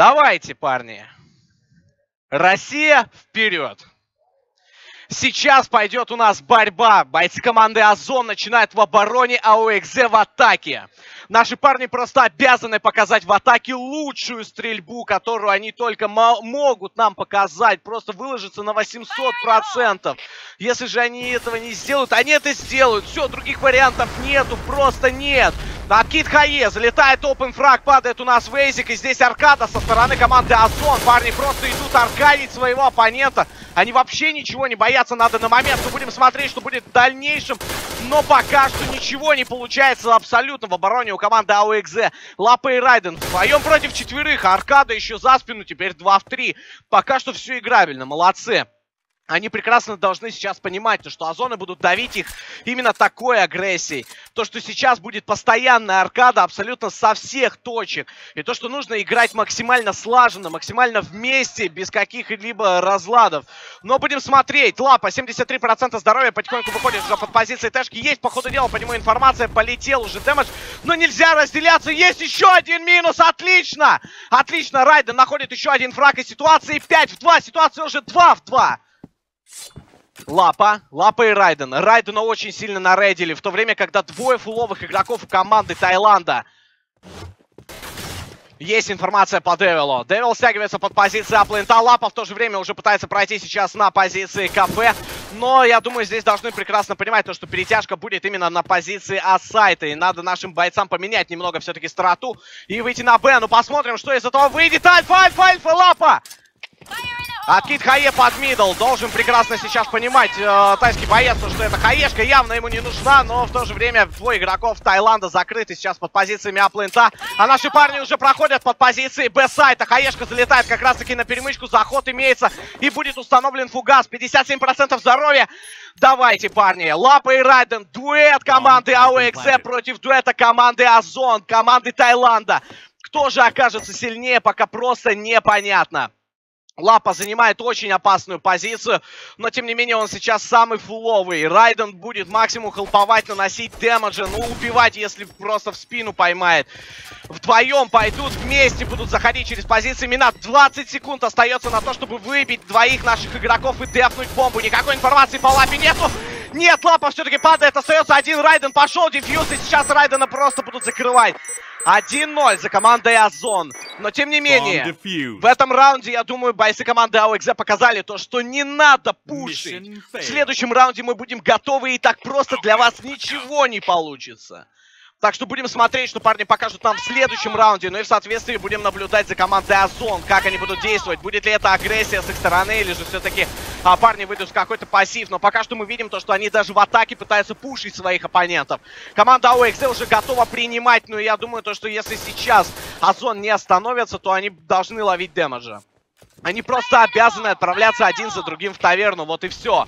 Давайте, парни. Россия вперед! Сейчас пойдет у нас борьба. Бойцы команды Озон начинают в обороне, а ОХЗ в атаке. Наши парни просто обязаны показать в атаке лучшую стрельбу, которую они только могут нам показать. Просто выложиться на 800%. Если же они этого не сделают, они это сделают. Все, других вариантов нету, просто нет. Накид Хае, залетает open фраг, падает у нас Вейзик, и здесь аркада со стороны команды Озон. Парни просто идут аркадить своего оппонента. Они вообще ничего не боятся на данный момент. Мы будем смотреть, что будет в дальнейшем. Но пока что ничего не получается абсолютно в обороне у команды АОХЗ. Лапа и Райден вдвоем против четверых. Аркада еще за спину, теперь 2 в 3. Пока что все играбельно, молодцы они прекрасно должны сейчас понимать, что Озоны будут давить их именно такой агрессией. То, что сейчас будет постоянная аркада абсолютно со всех точек. И то, что нужно играть максимально слаженно, максимально вместе, без каких-либо разладов. Но будем смотреть. Лапа, 73% здоровья, потихоньку выходит уже под позицией Тэшки. Есть, по ходу дела, по нему информация, полетел уже дэмэдж. Но нельзя разделяться. Есть еще один минус. Отлично! Отлично, Райден находит еще один фраг. И ситуации 5 в 2. Ситуация уже 2 в 2. Лапа, Лапа и Райден. Райдена очень сильно наредили, в то время, когда двое фуловых игроков команды Таиланда. Есть информация по Девилу. Девил стягивается под позиции аплента. Лапа в то же время уже пытается пройти сейчас на позиции КП. Но я думаю, здесь должны прекрасно понимать то, что перетяжка будет именно на позиции Асайта. И надо нашим бойцам поменять немного все-таки страту и выйти на Б. Ну посмотрим, что из этого выйдет. Альфа, альфа, альфа, Лапа! Откид Хае под мидл. Должен прекрасно сейчас понимать э, тайский боец, что эта хаешка явно ему не нужна, но в то же время двое игроков Таиланда закрыты сейчас под позициями аплента. А наши парни уже проходят под позиции Б-сайта. Хаешка залетает как раз-таки на перемычку. Заход имеется и будет установлен фугас. 57% здоровья. Давайте, парни. Лапа и Райден. Дуэт команды АОХЗ против дуэта команды Озон. Команды Таиланда. Кто же окажется сильнее, пока просто непонятно. Лапа занимает очень опасную позицию, но тем не менее он сейчас самый фуловый. Райден будет максимум хелповать, наносить дэмэджа, ну убивать, если просто в спину поймает. Вдвоем пойдут, вместе будут заходить через позиции. Минат 20 секунд остается на то, чтобы выбить двоих наших игроков и дефнуть бомбу. Никакой информации по Лапе нету. Нет, Лапа все-таки падает, остается один Райден, пошел дефьюз, и сейчас Райдена просто будут закрывать. 1-0 за командой Озон. Но тем не менее, в этом раунде, я думаю, бойцы команды АОХЗ показали то, что не надо пушить. В следующем раунде мы будем готовы, и так просто для вас ничего не получится. Так что будем смотреть, что парни покажут нам в следующем раунде. Ну и в соответствии будем наблюдать за командой Озон, как они будут действовать. Будет ли это агрессия с их стороны, или же все-таки а, парни выйдут в какой-то пассив. Но пока что мы видим то, что они даже в атаке пытаются пушить своих оппонентов. Команда AoeXe уже готова принимать, но я думаю, то, что если сейчас OZONE не остановится, то они должны ловить демеджа. Они просто обязаны отправляться один за другим в таверну, вот и все.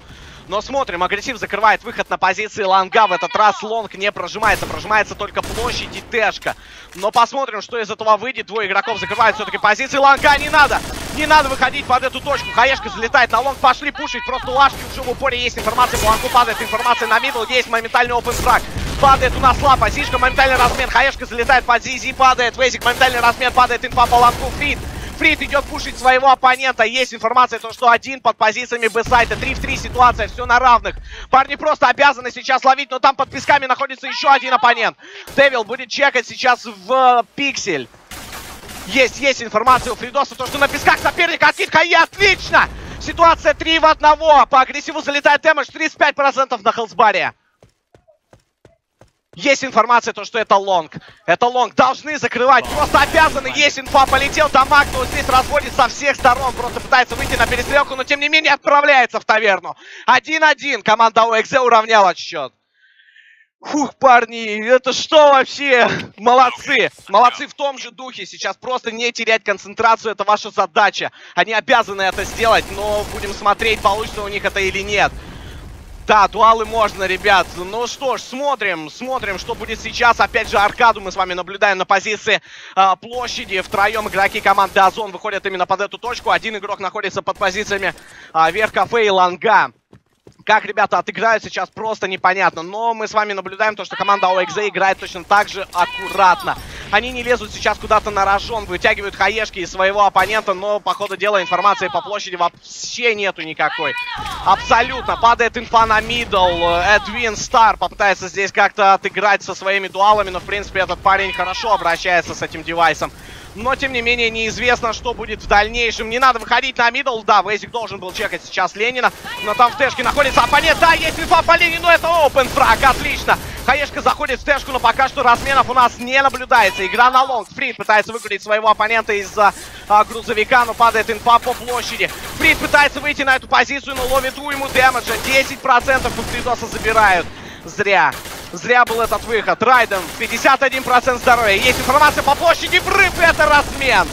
Но смотрим, агрессив закрывает выход на позиции Ланга. В этот раз Long не прожимается, прожимается только площадь и Тэшка. Но посмотрим, что из этого выйдет. Двое игроков закрывают все-таки позиции Ланга. Не надо! Не надо выходить под эту точку. Хаешка залетает на long. Пошли пушить. Просто лашки уже в упоре. Есть информация. По лонгу падает информация на middle. Есть моментальный open frag. Падает у нас лапа. Зишка моментальный размен. Хаешка залетает под Зизи. Падает. Вейзик моментальный размен. Падает инфа по лонгу. Фрит. Фрид идет пушить своего оппонента. Есть информация, то, что один под позициями Б-сайта. 3 в 3 ситуация, все на равных. Парни просто обязаны сейчас ловить, но там под песками находится еще один оппонент. Девил будет чекать сейчас в э, пиксель. Есть, есть информация у Фридоса, то, что на песках соперника откидка и отлично! Ситуация 3 в 1. По агрессиву залетает damage 35% на хелсбаре. Есть информация, то, что это long. Это long. Должны закрывать. Просто обязаны. Есть инфа. Полетел дамаг, но здесь разводит со всех сторон. Просто пытается выйти на перестрелку, но тем не менее отправляется в таверну. 1-1. Команда AoeXe уравняла счет. Фух, парни, это что вообще? Молодцы. Молодцы в том же духе. Сейчас просто не терять концентрацию. Это ваша задача. Они обязаны это сделать, но будем смотреть, получится у них это или нет. Да, дуалы можно, ребят. Ну что ж, смотрим, смотрим, что будет сейчас. Опять же, аркаду мы с вами наблюдаем на позиции э, площади. Втроем игроки команды Озон выходят именно под эту точку. Один игрок находится под позициями э, Верх Кафе и Ланга. Как ребята отыграют сейчас, просто непонятно. Но мы с вами наблюдаем то, что команда ОХЗ играет точно так же аккуратно. Они не лезут сейчас куда-то на рожон, вытягивают хаешки из своего оппонента, но, по ходу дела, информации по площади вообще нету никакой. Абсолютно. Падает инфа на middle. Эдвин Стар попытается здесь как-то отыграть со своими дуалами, но, в принципе, этот парень хорошо обращается с этим девайсом. Но, тем не менее, неизвестно, что будет в дальнейшем. Не надо выходить на middle. Да, Вейзик должен был чекать сейчас Ленина. Но там в тэшке находится оппонент. Да, есть инфа по Ленину. Это open frag. Отлично. Хаешка заходит в тэшку, но пока что разменов у нас не наблюдается. Игра на long. Фрид пытается выкрутить своего оппонента из-за а, грузовика, но падает инфа по площади. Фрид пытается выйти на эту позицию, но ловит уйму дэмэджа. 10% у Фридоса забирают. Зря. Зря был этот выход. Райден, 51% здоровья. Есть информация по площади. Врыв, это размен.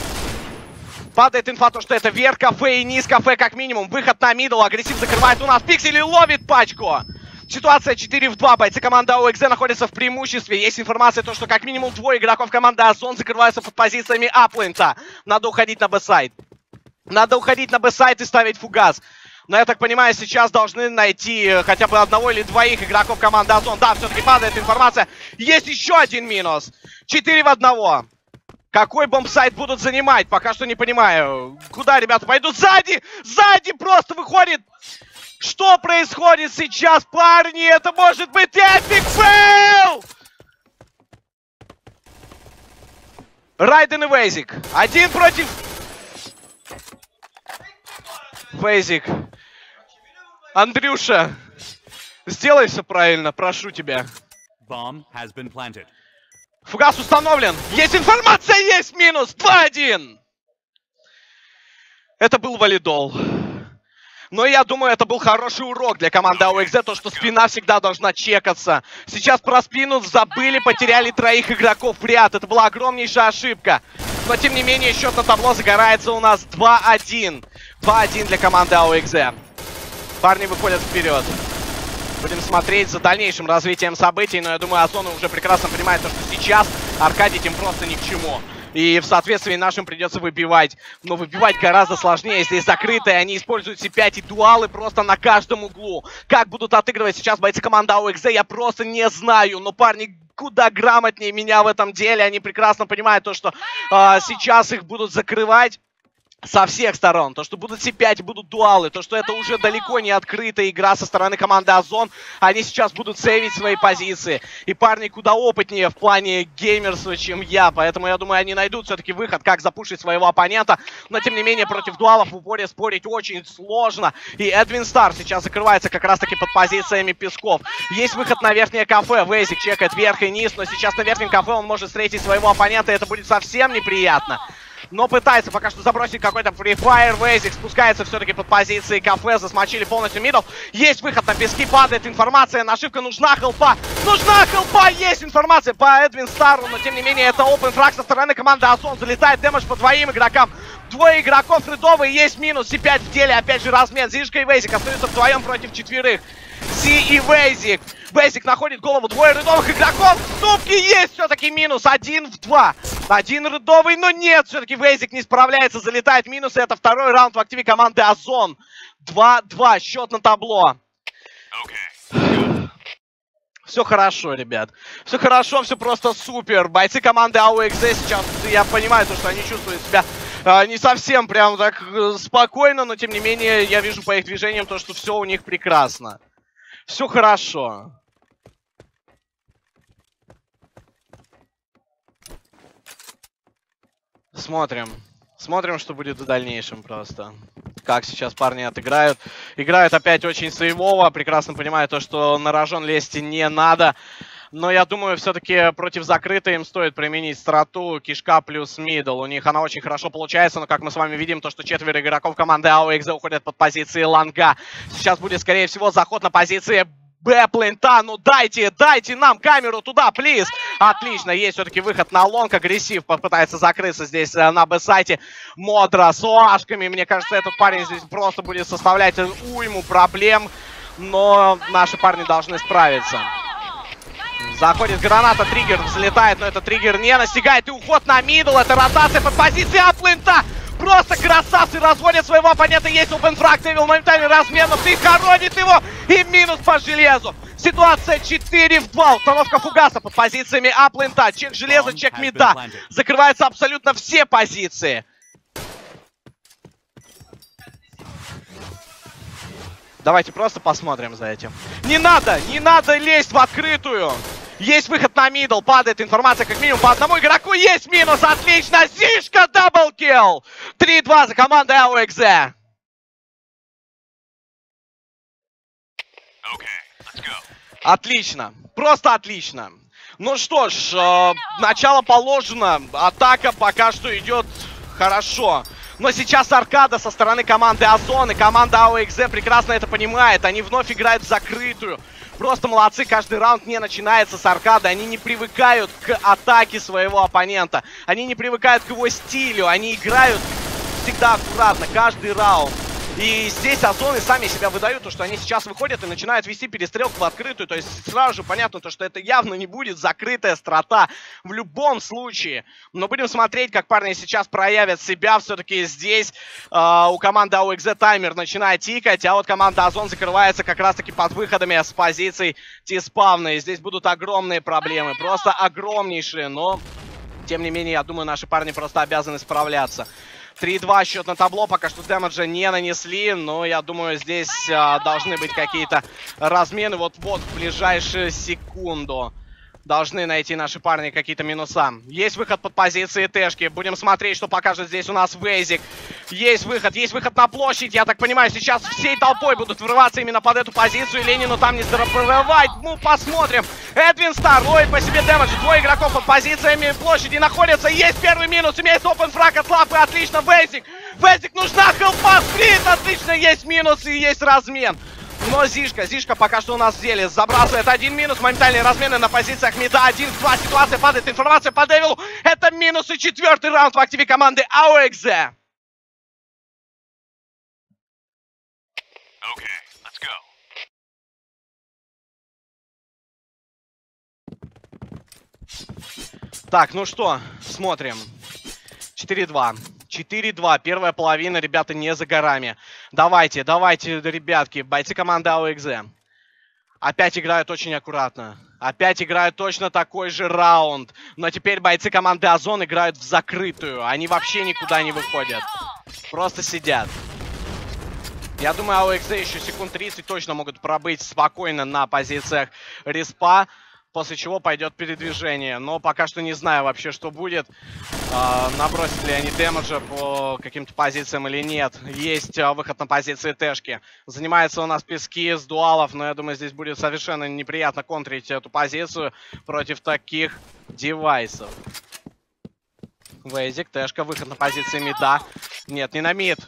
Падает инфа, то, что это вверх кафе и низ кафе, как минимум. Выход на middle. Агрессив закрывает у нас. Пиксели ловит пачку. Ситуация 4 в 2. Бойцы команды AoeXe находятся в преимуществе. Есть информация, то, что как минимум двое игроков команды OZONE закрываются под позициями аплента. Надо уходить на B-site. Надо уходить на B-site и ставить фугас. Но я так понимаю, сейчас должны найти э, хотя бы одного или двоих игроков команды OZONE. Да, все-таки падает информация. Есть еще один минус. Четыре в одного. Какой bombsite будут занимать? Пока что не понимаю. Куда ребята пойдут? Сзади! Сзади просто выходит! Что происходит сейчас, парни? Это может быть epic fail! Райден и Вейзик. Один против... Вейзик. Андрюша, сделай все правильно, прошу тебя. Фугас установлен. Есть информация, есть минус. 2-1. Это был валидол. Но я думаю, это был хороший урок для команды АОХЗ, то, что спина всегда должна чекаться. Сейчас про спину забыли, потеряли троих игроков в ряд. Это была огромнейшая ошибка. Но, тем не менее, счет на табло загорается у нас 2-1. 2-1 для команды АОХЗ. Парни выходят вперед. Будем смотреть за дальнейшим развитием событий, но я думаю, Озоны уже прекрасно понимает, что сейчас Аркадий им просто ни к чему. И в соответствии нашим придется выбивать. Но выбивать гораздо сложнее. Здесь закрытые. Они используют C5 и дуалы просто на каждом углу. Как будут отыгрывать сейчас бойцы команды АОХЗ, я просто не знаю. Но парни куда грамотнее меня в этом деле. Они прекрасно понимают то, что э, сейчас их будут закрывать со всех сторон. То, что будут C5, будут дуалы. То, что это уже далеко не открытая игра со стороны команды Озон. Они сейчас будут сейвить свои позиции. И парни куда опытнее в плане геймерства, чем я. Поэтому я думаю, они найдут все-таки выход, как запушить своего оппонента. Но, тем не менее, против дуалов в упоре спорить очень сложно. И Эдвин Стар сейчас закрывается как раз-таки под позициями Песков. Есть выход на верхнее кафе. Вейзик чекает вверх и низ. Но сейчас на верхнем кафе он может встретить своего оппонента. И это будет совсем неприятно но пытается пока что забросить какой-то Free Fire. Вейзик спускается все-таки под позиции кафе, засмочили полностью мидл. Есть выход на пески, падает информация, нашивка нужна хелпа. Нужна хелпа, есть информация по Эдвин Стару, но тем не менее это open фраг со стороны команды Озон. Залетает дэмэдж по двоим игрокам. Двое игроков рядовые, есть минус. Си5 в деле, опять же размен. Зишка и Вейзик остаются вдвоем против четверых. Си и Вейзик. Вейзик находит голову двое рядовых игроков. Ступки есть все-таки минус. Один в два. Один рядовый, но нет. Все-таки Вейзик не справляется. Залетает минус. И это второй раунд в активе команды Озон. 2-2. Счет на табло. Все хорошо, ребят. Все хорошо, все просто супер. Бойцы команды АОХЗ сейчас, я понимаю, то, что они чувствуют себя э, не совсем прям так э, спокойно, но тем не менее я вижу по их движениям то, что все у них прекрасно. Все хорошо. Смотрим. Смотрим, что будет в дальнейшем просто. Как сейчас парни отыграют. Играют опять очень сейвово. Прекрасно понимаю то, что на рожон лезть не надо. Но я думаю, все-таки против закрытой им стоит применить страту кишка плюс мидл. У них она очень хорошо получается, но как мы с вами видим, то, что четверо игроков команды АОХЗ уходят под позиции ланга. Сейчас будет, скорее всего, заход на позиции Б-плента, ну дайте, дайте нам камеру туда, плиз. Отлично, есть все-таки выход на long. Агрессив попытается закрыться здесь э, на Б-сайте. Модра с оашками. Мне кажется, этот парень здесь просто будет составлять уйму проблем. Но наши парни должны справиться. Заходит граната, триггер взлетает, но этот триггер не настигает. И уход на middle, это ротация под позицией аплента. Просто красавцы разводят своего оппонента. Есть open frag, Девил моментальный размен, но ты хоронит его и минус по железу. Ситуация 4 в 2. Установка фугаса под позициями аплента. Чек железа, чек меда. Закрываются абсолютно все позиции. Давайте просто посмотрим за этим. Не надо, не надо лезть в открытую. Есть выход на middle, падает информация как минимум по одному игроку. Есть минус, отлично, Зишка, double kill. 3-2 за командой AoeXe. Отлично, просто отлично. Ну что ж, э, начало положено, атака пока что идет хорошо. Но сейчас аркада со стороны команды Озон и команда АОХЗ прекрасно это понимает. Они вновь играют в закрытую. Просто молодцы, каждый раунд не начинается с аркады. Они не привыкают к атаке своего оппонента. Они не привыкают к его стилю. Они играют всегда аккуратно, каждый раунд. И здесь Озоны сами себя выдают, то, что они сейчас выходят и начинают вести перестрелку в открытую. То есть сразу же понятно, то, что это явно не будет закрытая страта в любом случае. Но будем смотреть, как парни сейчас проявят себя. Все-таки здесь э, у команды AOXZ таймер начинает тикать, а вот команда Озон закрывается как раз-таки под выходами с позиций Тиспавна. И здесь будут огромные проблемы, просто огромнейшие, но... Тем не менее, я думаю, наши парни просто обязаны справляться. 3-2 счет на табло, пока что дэмэджа не нанесли, но я думаю, здесь а, должны быть какие-то размены вот-вот в ближайшую секунду должны найти наши парни какие-то минуса. Есть выход под позиции Тэшки. Будем смотреть, что покажет здесь у нас Вейзик. Есть выход, есть выход на площадь. Я так понимаю, сейчас всей толпой будут врываться именно под эту позицию. Ленину там не прорывать. Ну, посмотрим. Эдвин Стар ловит по себе дэмэдж. Двое игроков под позициями площади находятся. Есть первый минус. Имеет опен фраг от лапы. Отлично, Вейзик. Вейзик нужна хелпа. Сплит. Отлично, есть минус и есть размен. Но Зишка, Зишка пока что у нас в деле забрасывает один минус. Моментальные размены на позициях мида. Один два ситуация падает информация по Девилу. Это минус и четвертый раунд в активе команды АОХЗ. Okay, let's go. Так, ну что, смотрим. 4-2. 4-2. Первая половина, ребята, не за горами. Давайте, давайте, ребятки, бойцы команды АОХЗ. Опять играют очень аккуратно. Опять играют точно такой же раунд. Но теперь бойцы команды Озон играют в закрытую. Они вообще никуда не выходят. Просто сидят. Я думаю, АОХЗ еще секунд 30 точно могут пробыть спокойно на позициях респа после чего пойдет передвижение. Но пока что не знаю вообще, что будет. Э, набросят ли они демеджа по каким-то позициям или нет. Есть э, выход на позиции Тэшки. Занимается у нас пески с дуалов, но я думаю, здесь будет совершенно неприятно контрить эту позицию против таких девайсов. Вейзик, Тэшка, выход на позиции мида. Нет, не на мид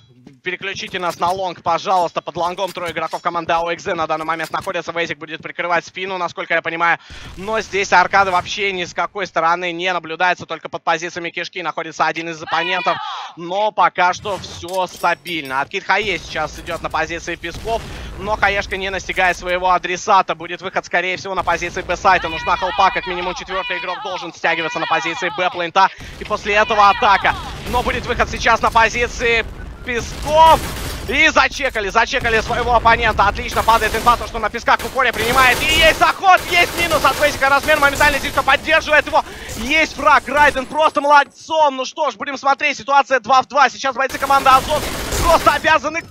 переключите нас на long, пожалуйста. Под лонгом трое игроков команды AoeXe на данный момент находятся. Вейзик будет прикрывать спину, насколько я понимаю. Но здесь аркады вообще ни с какой стороны не наблюдается. Только под позициями кишки находится один из оппонентов. Но пока что все стабильно. Откид Хае сейчас идет на позиции Песков. Но Хаешка не настигает своего адресата. Будет выход, скорее всего, на позиции Б-сайта. Нужна холпа. Как минимум четвертый игрок должен стягиваться на позиции Б-плейнта. И после этого атака. Но будет выход сейчас на позиции Песков. И зачекали, зачекали своего оппонента. Отлично падает инфа, то, что на песках Куколя принимает. И есть заход, есть минус от Бейсика. Размен моментально здесь поддерживает его. Есть фраг, Райден просто молодцом. Ну что ж, будем смотреть. Ситуация 2 в 2. Сейчас бойцы команды Азот просто обязаны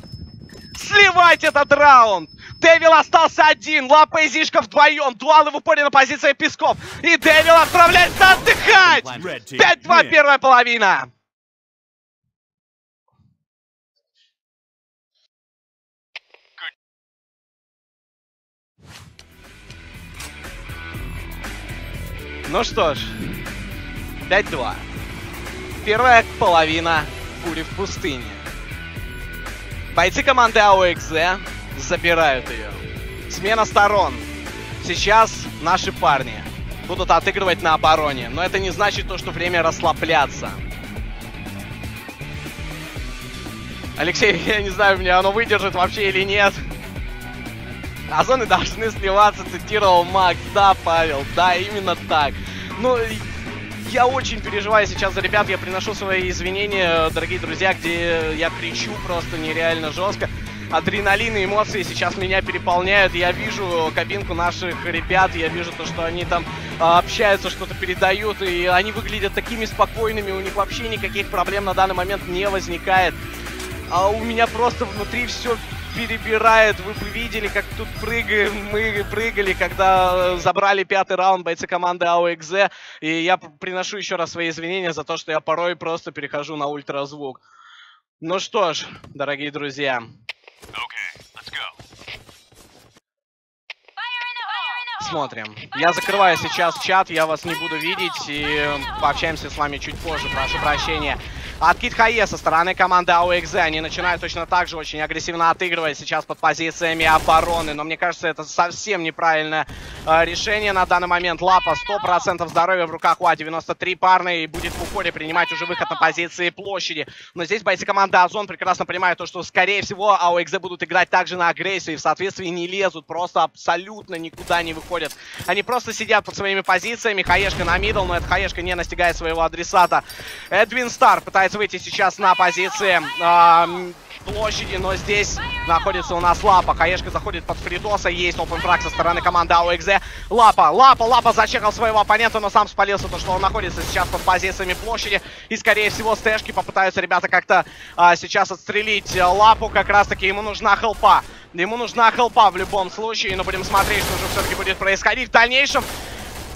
сливать этот раунд. Дэвил остался один, Лапа и Зишка вдвоем, дуалы в упоре на позиции Песков. И Дэвил отправляется отдыхать! 5-2 первая половина. Ну что ж, 5-2. Первая половина пули в пустыне. Бойцы команды АОХЗ забирают ее. Смена сторон. Сейчас наши парни будут отыгрывать на обороне. Но это не значит то, что время расслабляться. Алексей, я не знаю, мне оно выдержит вообще или нет. А зоны должны сливаться, цитировал Макс. Да, Павел, да, именно так. Ну, Я очень переживаю сейчас за ребят, я приношу свои извинения, дорогие друзья, где я кричу просто нереально жестко. Адреналин и эмоции сейчас меня переполняют. Я вижу кабинку наших ребят, я вижу то, что они там а, общаются, что-то передают, и они выглядят такими спокойными, у них вообще никаких проблем на данный момент не возникает. А у меня просто внутри все перебирает. Вы бы видели, как тут прыгаем, мы прыгали, когда забрали пятый раунд бойцы команды АОХЗ. И я приношу еще раз свои извинения за то, что я порой просто перехожу на ультразвук. Ну что ж, дорогие друзья. Смотрим. Я закрываю сейчас чат, я вас не буду видеть и пообщаемся с вами чуть позже, прошу прощения. Откид Хае со стороны команды АОХЗ. Они начинают точно так же очень агрессивно отыгрывать сейчас под позициями обороны. Но мне кажется, это совсем неправильное э, решение на данный момент. Лапа 100% здоровья в руках у А93 парный. И будет в уходе принимать уже выход на позиции площади. Но здесь бойцы команды Озон прекрасно понимают то, что скорее всего АОХЗ будут играть также на агрессию. И в соответствии не лезут. Просто абсолютно никуда не выходят. Они просто сидят под своими позициями. Хаешка на мидл, но эта Хаешка не настигает своего адресата. Эдвин Стар пытается пытается выйти сейчас на позиции э, площади, но здесь находится у нас Лапа. Хаешка заходит под Фридоса, есть опенфраг со стороны команды АОХЗ. Лапа, Лапа, Лапа зачекал своего оппонента, но сам спалился, то что он находится сейчас под позициями площади. И, скорее всего, стэшки попытаются ребята как-то а, сейчас отстрелить Лапу. Как раз-таки ему нужна хелпа. Ему нужна хелпа в любом случае, но будем смотреть, что же все-таки будет происходить в дальнейшем.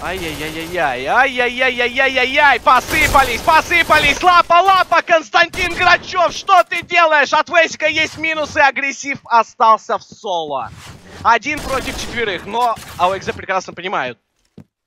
Ай-яй-яй-яй, ай-яй-яй-яй-яй-яй, посыпались, посыпались, лапа-лапа, Константин Грачев, что ты делаешь? От Вейсика есть минусы, агрессив остался в соло. Один против четверых, но АОХЗ прекрасно понимают,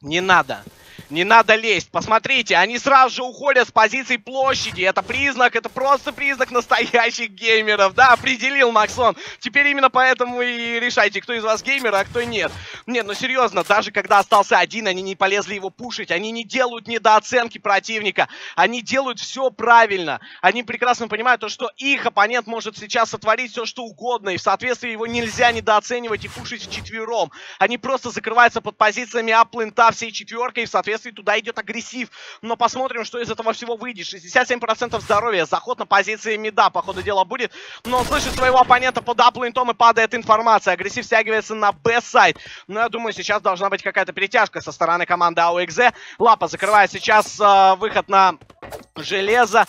не надо. Не надо лезть. Посмотрите, они сразу же уходят с позиции площади. Это признак, это просто признак настоящих геймеров. Да, определил Максон. Теперь именно поэтому и решайте, кто из вас геймер, а кто нет. Нет, ну серьезно, даже когда остался один, они не полезли его пушить. Они не делают недооценки противника. Они делают все правильно. Они прекрасно понимают то, что их оппонент может сейчас сотворить все, что угодно. И в соответствии его нельзя недооценивать и пушить вчетвером. Они просто закрываются под позициями аплента всей четверкой. И в соответствии если туда идет агрессив. Но посмотрим, что из этого всего выйдет. 67% здоровья. Заход на позиции мида, по ходу дела, будет. Но слышит своего оппонента под аплинтом и падает информация. Агрессив стягивается на B-site. Но я думаю, сейчас должна быть какая-то перетяжка со стороны команды АОХЗ. Лапа закрывает сейчас э, выход на железо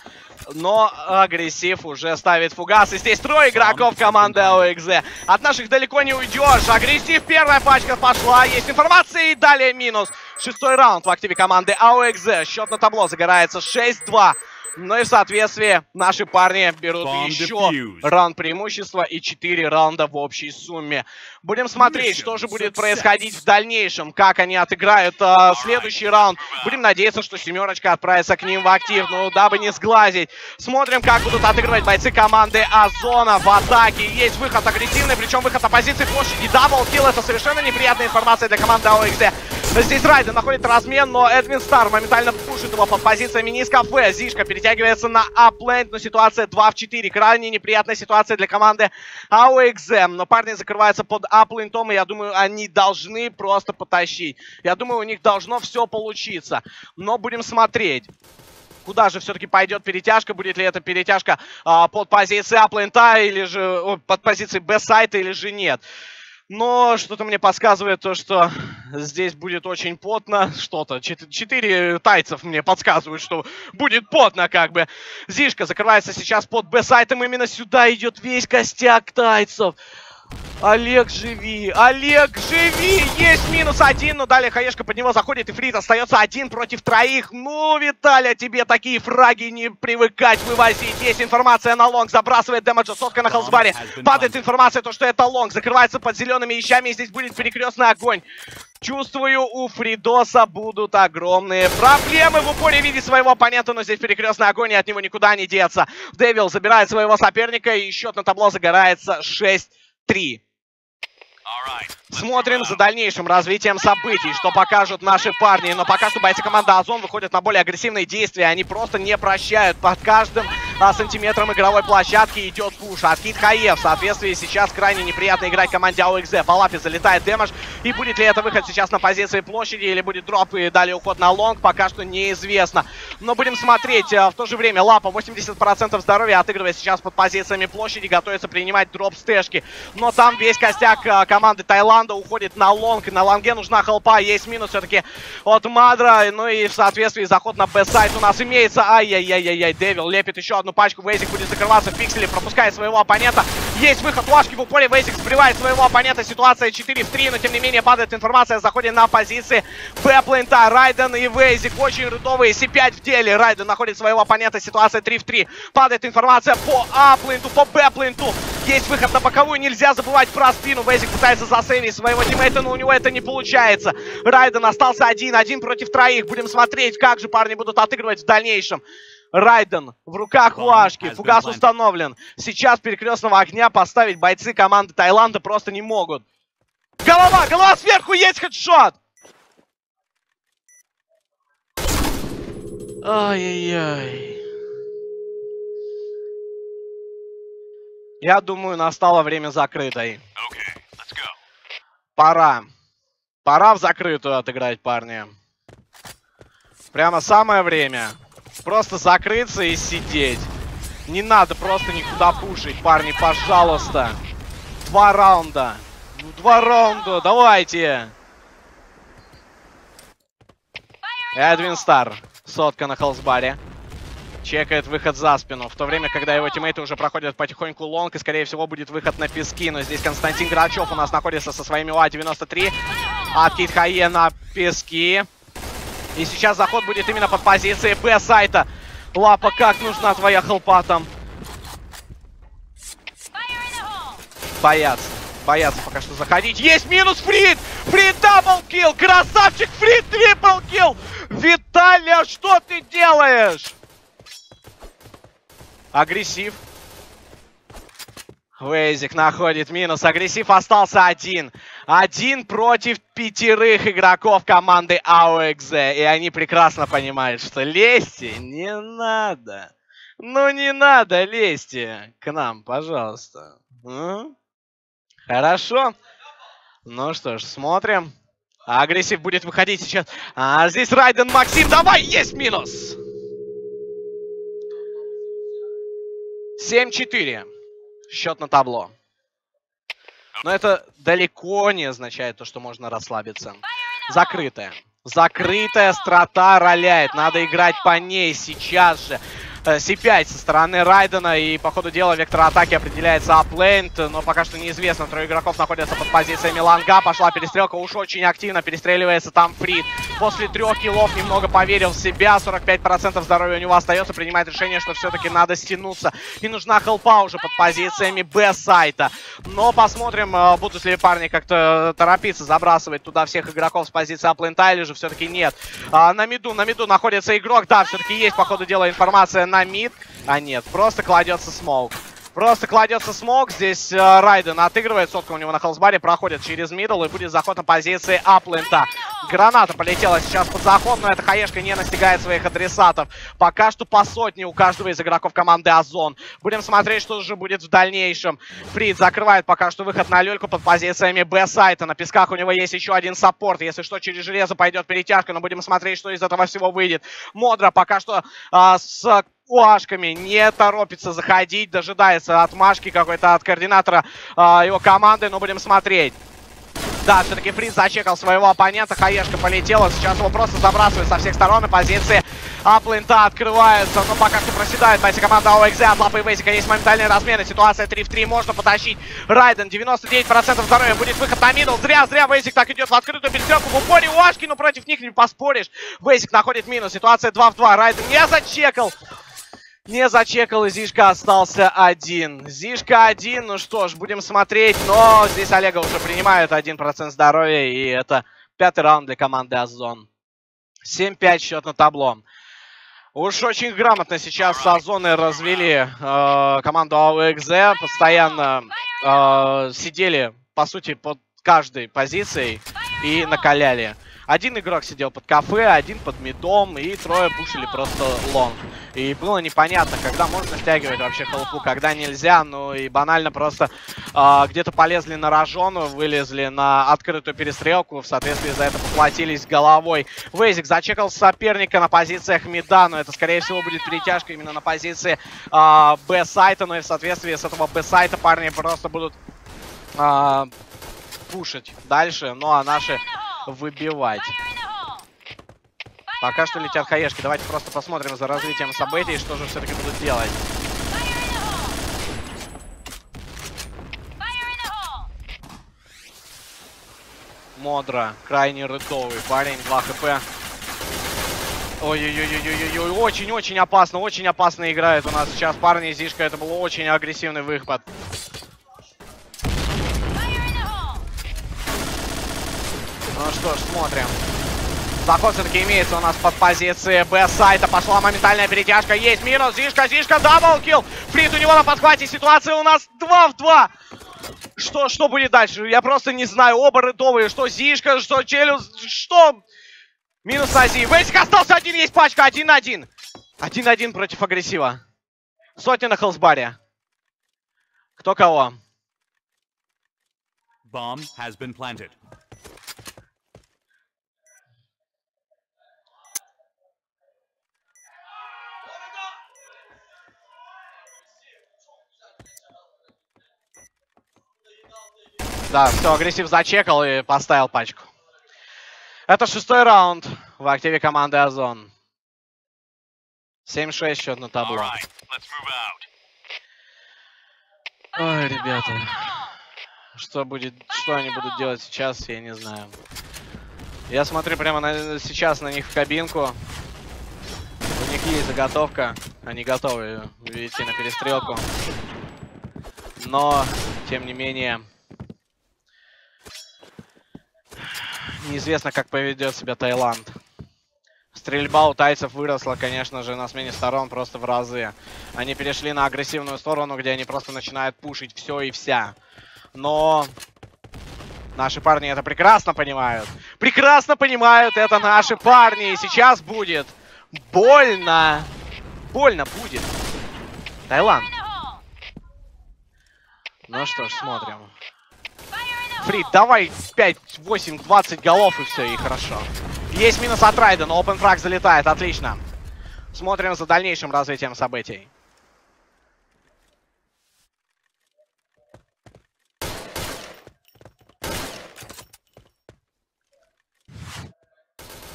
но агрессив уже ставит фугас. И здесь трое игроков команды АОХЗ. От наших далеко не уйдешь. Агрессив, первая пачка пошла. Есть информация и далее минус. Шестой раунд в активе команды АОХЗ. Счет на табло загорается 6-2. Ну и в соответствии наши парни берут Bomb еще defused. раунд преимущества и 4 раунда в общей сумме. Будем смотреть, что же будет происходить в дальнейшем, как они отыграют э, следующий раунд. Будем надеяться, что семерочка отправится к ним в актив, ну дабы не сглазить. Смотрим, как будут отыгрывать бойцы команды Озона в атаке. Есть выход агрессивный, причем выход оппозиции площади. Даблкил, это совершенно неприятная информация для команды АОХЗ. Здесь Райден находит размен, но Эдвин Стар моментально пушит его под позициями низ кафе. Зишка перетягивается на аплейн, но ситуация 2 в 4. Крайне неприятная ситуация для команды АОХЗ. Но парни закрываются под аплейнтом, и я думаю, они должны просто потащить. Я думаю, у них должно все получиться. Но будем смотреть куда же все-таки пойдет перетяжка, будет ли это перетяжка а, под позицией аплента или же о, под позицией Б-сайта или же нет. Но что-то мне подсказывает то, что здесь будет очень потно. Что-то. Четыре тайцев мне подсказывают, что будет потно как бы. Зишка закрывается сейчас под Б-сайтом. Именно сюда идет весь костяк тайцев. Олег, живи! Олег, живи! Есть минус один, но далее Хаешка под него заходит, и Фрит остается один против троих. Ну, Виталия, тебе такие фраги не привыкать вывозить. Есть информация на long, забрасывает дэмэджа, сотка на хелсбаре. Падает информация, то, что это long, закрывается под зелеными вещами, и здесь будет перекрестный огонь. Чувствую, у Фридоса будут огромные проблемы в упоре виде своего оппонента, но здесь перекрестный огонь, и от него никуда не деться. Дэвил забирает своего соперника, и счет на табло загорается 6 3. Смотрим за дальнейшим развитием событий, что покажут наши парни. Но пока что бойцы команды Озон выходят на более агрессивные действия. Они просто не прощают. Под каждым а, сантиметрам игровой площадки идет push от Кит Хае. В соответствии сейчас крайне неприятно играть команде АОХЗ. По лапе залетает damage. И будет ли это выход сейчас на позиции площади или будет drop и далее уход на long, пока что неизвестно. Но будем смотреть. А, в то же время Лапа 80% здоровья отыгрывает сейчас под позициями площади. Готовится принимать drop стэшки. Но там весь костяк а, команды Таиланда уходит на long. На лонге нужна хелпа. Есть минус все-таки от Мадра. Ну и в соответствии заход на B-site у нас имеется. Ай-яй-яй-яй-яй. Девил лепит еще одну пачку. Вейзик будет закрываться в пикселе. Пропускает своего оппонента. Есть выход у Ашки в упоре. Вейзик сбривает своего оппонента. Ситуация 4 в 3. Но тем не менее падает информация о заходе на позиции Б-плента. Райден и Вейзик очень рудовые. С5 в деле. Райден находит своего оппонента. Ситуация 3 в 3. Падает информация по А-пленту, по Б-пленту. Есть выход на боковую. Нельзя забывать про спину. Вейзик пытается засейвить своего тиммейта, но у него это не получается. Райден остался один. Один против троих. Будем смотреть, как же парни будут отыгрывать в дальнейшем. Райден в руках Луашки. Фугас установлен. Сейчас перекрестного огня поставить бойцы команды Таиланда просто не могут. Голова! Голова сверху! Есть хедшот! Ай-яй-яй. Я думаю, настало время закрытой. Пора. Пора в закрытую отыграть, парни. Прямо самое время. Просто закрыться и сидеть. Не надо просто никуда пушить, парни, пожалуйста. Два раунда. Ну, два раунда, давайте. Эдвин Стар. Сотка на Холсбаре. Чекает выход за спину. В то время, когда его тиммейты уже проходят потихоньку лонг, и, скорее всего, будет выход на пески. Но здесь Константин Грачев у нас находится со своими УА-93. От Кит Хае на пески. И сейчас заход будет именно под позицией Б-сайта. Лапа, как нужна твоя хелпа там? Боятся. Боятся пока что заходить. Есть минус Фрид! Фрид double kill! Красавчик Фрид triple kill! Виталия, что ты делаешь? Агрессив. Вейзик находит минус. Агрессив остался один. Один против пятерых игроков команды АОХЗ. И они прекрасно понимают, что лезьте не надо. Ну не надо лезьте к нам, пожалуйста. Ну? Хорошо. Ну что ж, смотрим. Агрессив будет выходить сейчас. А здесь Райден Максим. Давай, есть минус. 7-4. Счет на табло. Но это далеко не означает то, что можно расслабиться. Закрытая. Закрытая страта роляет. Надо играть по ней сейчас же. C5 со стороны Райдена. И по ходу дела вектор атаки определяется аплейнт. Но пока что неизвестно. Трое игроков находятся под позициями Ланга. Пошла перестрелка. Уж очень активно перестреливается там Фрид. После трех киллов немного поверил в себя. 45% здоровья у него остается. Принимает решение, что все-таки надо стянуться. И нужна хелпа уже под позициями Б-сайта. Но посмотрим, будут ли парни как-то торопиться забрасывать туда всех игроков с позиции аплейнта. Или же все-таки нет. А, на миду, на миду находится игрок. Да, все-таки есть по ходу дела информация на mid. А нет, просто кладется smoke. Просто кладется smoke. Здесь э, Райден отыгрывает. Сотка у него на хелсбаре. Проходит через middle. И будет заход на позиции аплента. Граната полетела сейчас под заход. Но эта хаешка не настигает своих адресатов. Пока что по сотне у каждого из игроков команды Озон. Будем смотреть, что же будет в дальнейшем. Фрид закрывает пока что выход на люльку под позициями Б-сайта. На песках у него есть еще один support. Если что, через железо пойдет перетяжка. Но будем смотреть, что из этого всего выйдет. Модра пока что э, с Уашками не торопится заходить, дожидается отмашки какой-то от координатора э, его команды, но будем смотреть. Да, все-таки Фрид зачекал своего оппонента, Хаешка полетела, сейчас его просто забрасывают со всех сторон, и позиции Аплента открываются, но пока что проседает бойцы команды ОХЗ, от лапы Вейзика есть моментальные размены, ситуация 3 в 3, можно потащить. Райден, 99% здоровья, будет выход на middle, зря, зря Вейзик так идет в открытую перестрелку, в упоре Уашки, но против них не поспоришь. Вейзик находит минус, ситуация 2 в 2, Райден не зачекал. Не зачекал, и Зишка остался один. Зишка один, ну что ж, будем смотреть. Но здесь Олега уже принимает 1% здоровья, и это пятый раунд для команды Озон. 7-5 счет на табло. Уж очень грамотно сейчас Озоны развели э, команду АОХЗ. Постоянно э, сидели, по сути, под каждой позицией и накаляли. Один игрок сидел под кафе, один под медом, и трое пушили просто лонг. И было непонятно, когда можно стягивать вообще халфу, когда нельзя. Ну и банально просто э, где-то полезли на рожону, вылезли на открытую перестрелку. В соответствии за это поплатились головой. Вейзик зачекал соперника на позициях мида, но это скорее всего будет перетяжка именно на позиции э, Б-сайта. Ну и в соответствии с этого Б-сайта парни просто будут э, пушить дальше. Ну а наши выбивать. Пока что летят хаешки. Давайте просто посмотрим за развитием событий, что же все-таки будут делать. Модра, крайне рыдовый парень, 2 хп. Ой-ой-ой-ой-ой-ой, очень-очень опасно, очень опасно играет у нас сейчас парни. Зишка, это был очень агрессивный выход. Ну что ж, смотрим. Заход все-таки имеется у нас под позицией Б-сайта. Пошла моментальная перетяжка. Есть минус. Зишка, Зишка, double kill. Фрид у него на подхвате. Ситуация у нас 2 в 2. Что, что будет дальше? Я просто не знаю. Оба рэдовые. Что Зишка, что Челюс, что... Минус на Зи. Вейзик остался один. Есть пачка. Один на один. Один на один против агрессива. Сотня на хелсбаре. Кто кого? Bomb has been planted. Да, все, агрессив зачекал и поставил пачку. Это шестой раунд в активе команды Озон. 7-6 счет на табло. Ой, ребята. Что будет, что они будут делать сейчас, я не знаю. Я смотрю прямо на, сейчас на них в кабинку. У них есть заготовка. Они готовы идти на перестрелку. Но, тем не менее, неизвестно, как поведет себя Таиланд. Стрельба у тайцев выросла, конечно же, на смене сторон просто в разы. Они перешли на агрессивную сторону, где они просто начинают пушить все и вся. Но наши парни это прекрасно понимают. Прекрасно понимают это наши парни. И сейчас будет больно. Больно будет. Таиланд. Ну что ж, смотрим. Фрид, давай 5, 8, 20 голов и все, и хорошо. Есть минус от Райда, но Open залетает, отлично. Смотрим за дальнейшим развитием событий.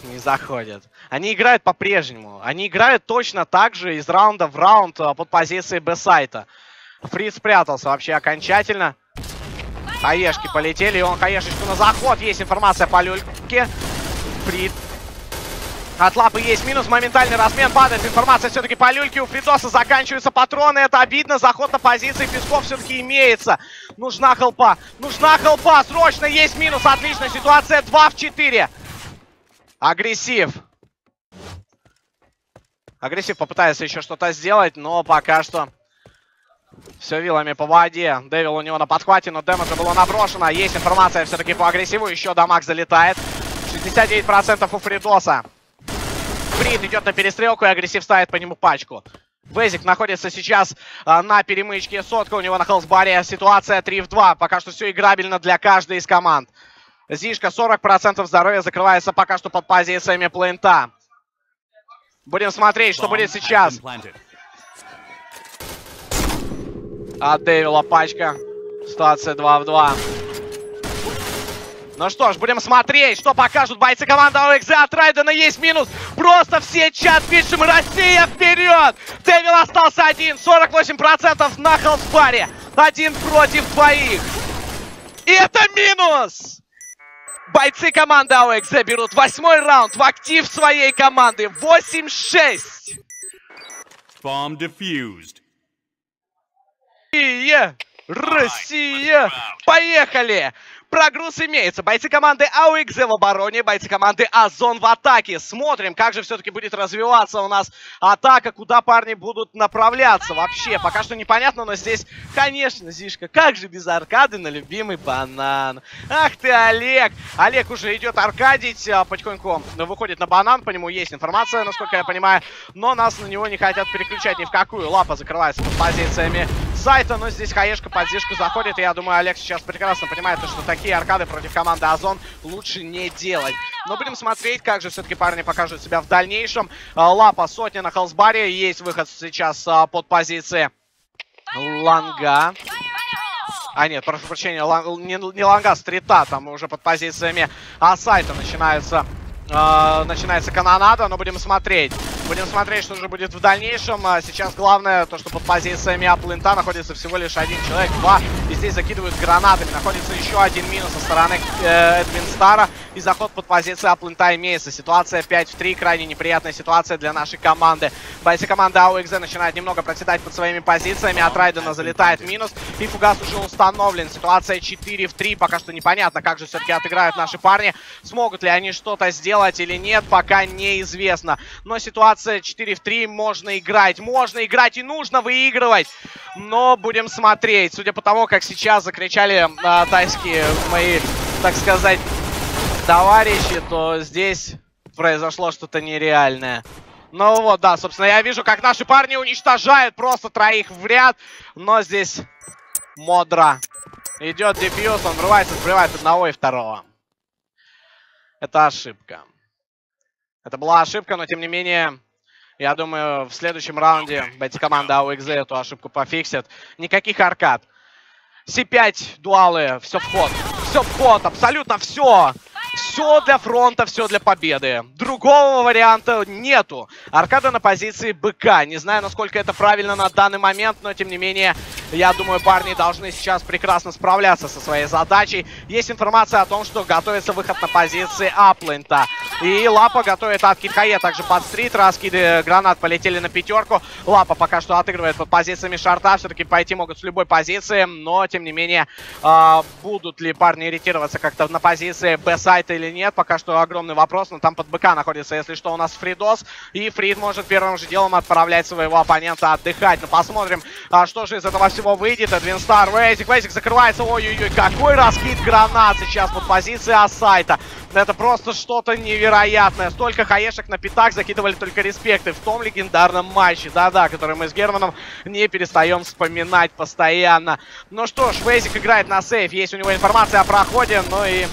Не заходят. Они играют по-прежнему. Они играют точно так же из раунда в раунд а, под позицией Б-сайта. Фрид спрятался вообще окончательно. Хаешки полетели, и он хаешечку на заход. Есть информация по люльке. Фрид. От лапы есть минус, моментальный размен падает. Информация все-таки по люльке. У Фридоса заканчиваются патроны. Это обидно. Заход на позиции Песков все-таки имеется. Нужна хелпа. Нужна хелпа. Срочно есть минус. Отличная ситуация. 2 в 4. Агрессив. Агрессив попытается еще что-то сделать, но пока что все вилами по воде. Девил у него на подхвате, но демеджа было наброшено. Есть информация все-таки по агрессиву. Еще damage залетает. 69% у Фридоса. Фрид идет на перестрелку и агрессив ставит по нему пачку. Везик находится сейчас а, на перемычке. Сотка у него на хелсбаре. Ситуация 3 в 2. Пока что все играбельно для каждой из команд. Зишка 40% здоровья закрывается пока что под позициями плента. Будем смотреть, что будет сейчас. От Дэвила пачка. Ситуация 2 в 2. Ну что ж, будем смотреть, что покажут бойцы команды ОХЗ. От Райдена есть минус. Просто все чат пишем. Россия вперед! Дэвил остался один. 48% на хелспаре. Один против двоих. И это минус! Бойцы команды АОХЗ берут восьмой раунд в актив своей команды. 8-6. Bomb defused. Россия! Россия! Поехали! Прогруз имеется. Бойцы команды AUXZ в обороне, бойцы команды Озон в атаке. Смотрим, как же все-таки будет развиваться у нас атака, куда парни будут направляться. Вообще, пока что непонятно, но здесь, конечно, Зишка, как же без аркады на любимый банан. Ах ты, Олег! Олег уже идет аркадить, а, потихоньку выходит на банан, по нему есть информация, насколько я понимаю, но нас на него не хотят переключать ни в какую. Лапа закрывается под позициями сайта, но здесь хаешка под зишку заходит, и я думаю, Олег сейчас прекрасно понимает, что такие аркады против команды Озон лучше не делать. Но будем смотреть, как же все-таки парни покажут себя в дальнейшем. А, лапа сотня на Халсбаре, есть выход сейчас а, под позиции Ланга. А, нет, прошу прощения, лан, не, не ланга, стрита, там уже под позициями Асайта начинается, э, начинается канонада, но будем смотреть. Будем смотреть, что же будет в дальнейшем. А сейчас главное, то, что под позициями Аплинта находится всего лишь один человек, два. И здесь закидывают гранатами. Находится еще один минус со стороны э, Эдвин Стара. И заход под позицией Аплинта имеется. Ситуация 5 в 3. Крайне неприятная ситуация для нашей команды. Бойцы команды AOXZ начинают немного проседать под своими позициями. От Райдена залетает минус. И фугас уже установлен. Ситуация 4 в 3. Пока что непонятно, как же все-таки отыграют наши парни. Смогут ли они что-то сделать или нет, пока неизвестно. Но ситуация ситуация 4 в 3. Можно играть. Можно играть и нужно выигрывать. Но будем смотреть. Судя по тому, как сейчас закричали а, тайские мои, так сказать, товарищи, то здесь произошло что-то нереальное. Ну вот, да, собственно, я вижу, как наши парни уничтожают просто троих в ряд. Но здесь Модра. Идет дефьюз, он врывается, сбривает одного и второго. Это ошибка. Это была ошибка, но тем не менее, я думаю, в следующем раунде эти команды AOXZ эту ошибку пофиксят. Никаких аркад. C5 дуалы, все в ход. Все в ход, абсолютно все. Все для фронта, все для победы. Другого варианта нету. Аркада на позиции БК. Не знаю, насколько это правильно на данный момент, но тем не менее, я думаю, парни должны сейчас прекрасно справляться со своей задачей. Есть информация о том, что готовится выход на позиции Аплента. И Лапа готовит от Китхае также под стрит. Раскиды гранат полетели на пятерку. Лапа пока что отыгрывает под позициями шарта. Все-таки пойти могут с любой позиции. Но, тем не менее, э, будут ли парни ориентироваться как-то на позиции Б-сайт сайта или нет, пока что огромный вопрос, но там под БК находится, если что, у нас Фридос, и Фрид может первым же делом отправлять своего оппонента отдыхать. Ну, посмотрим, а, что же из этого всего выйдет. Эдвин Стар, Вейзик, Вейзик закрывается, ой-ой-ой, какой раскид гранат сейчас под позицией Асайта. Это просто что-то невероятное. Столько хаешек на пятак закидывали только респекты в том легендарном матче. Да-да, который мы с Германом не перестаем вспоминать постоянно. Ну что ж, Вейзик играет на сейф. Есть у него информация о проходе, ну и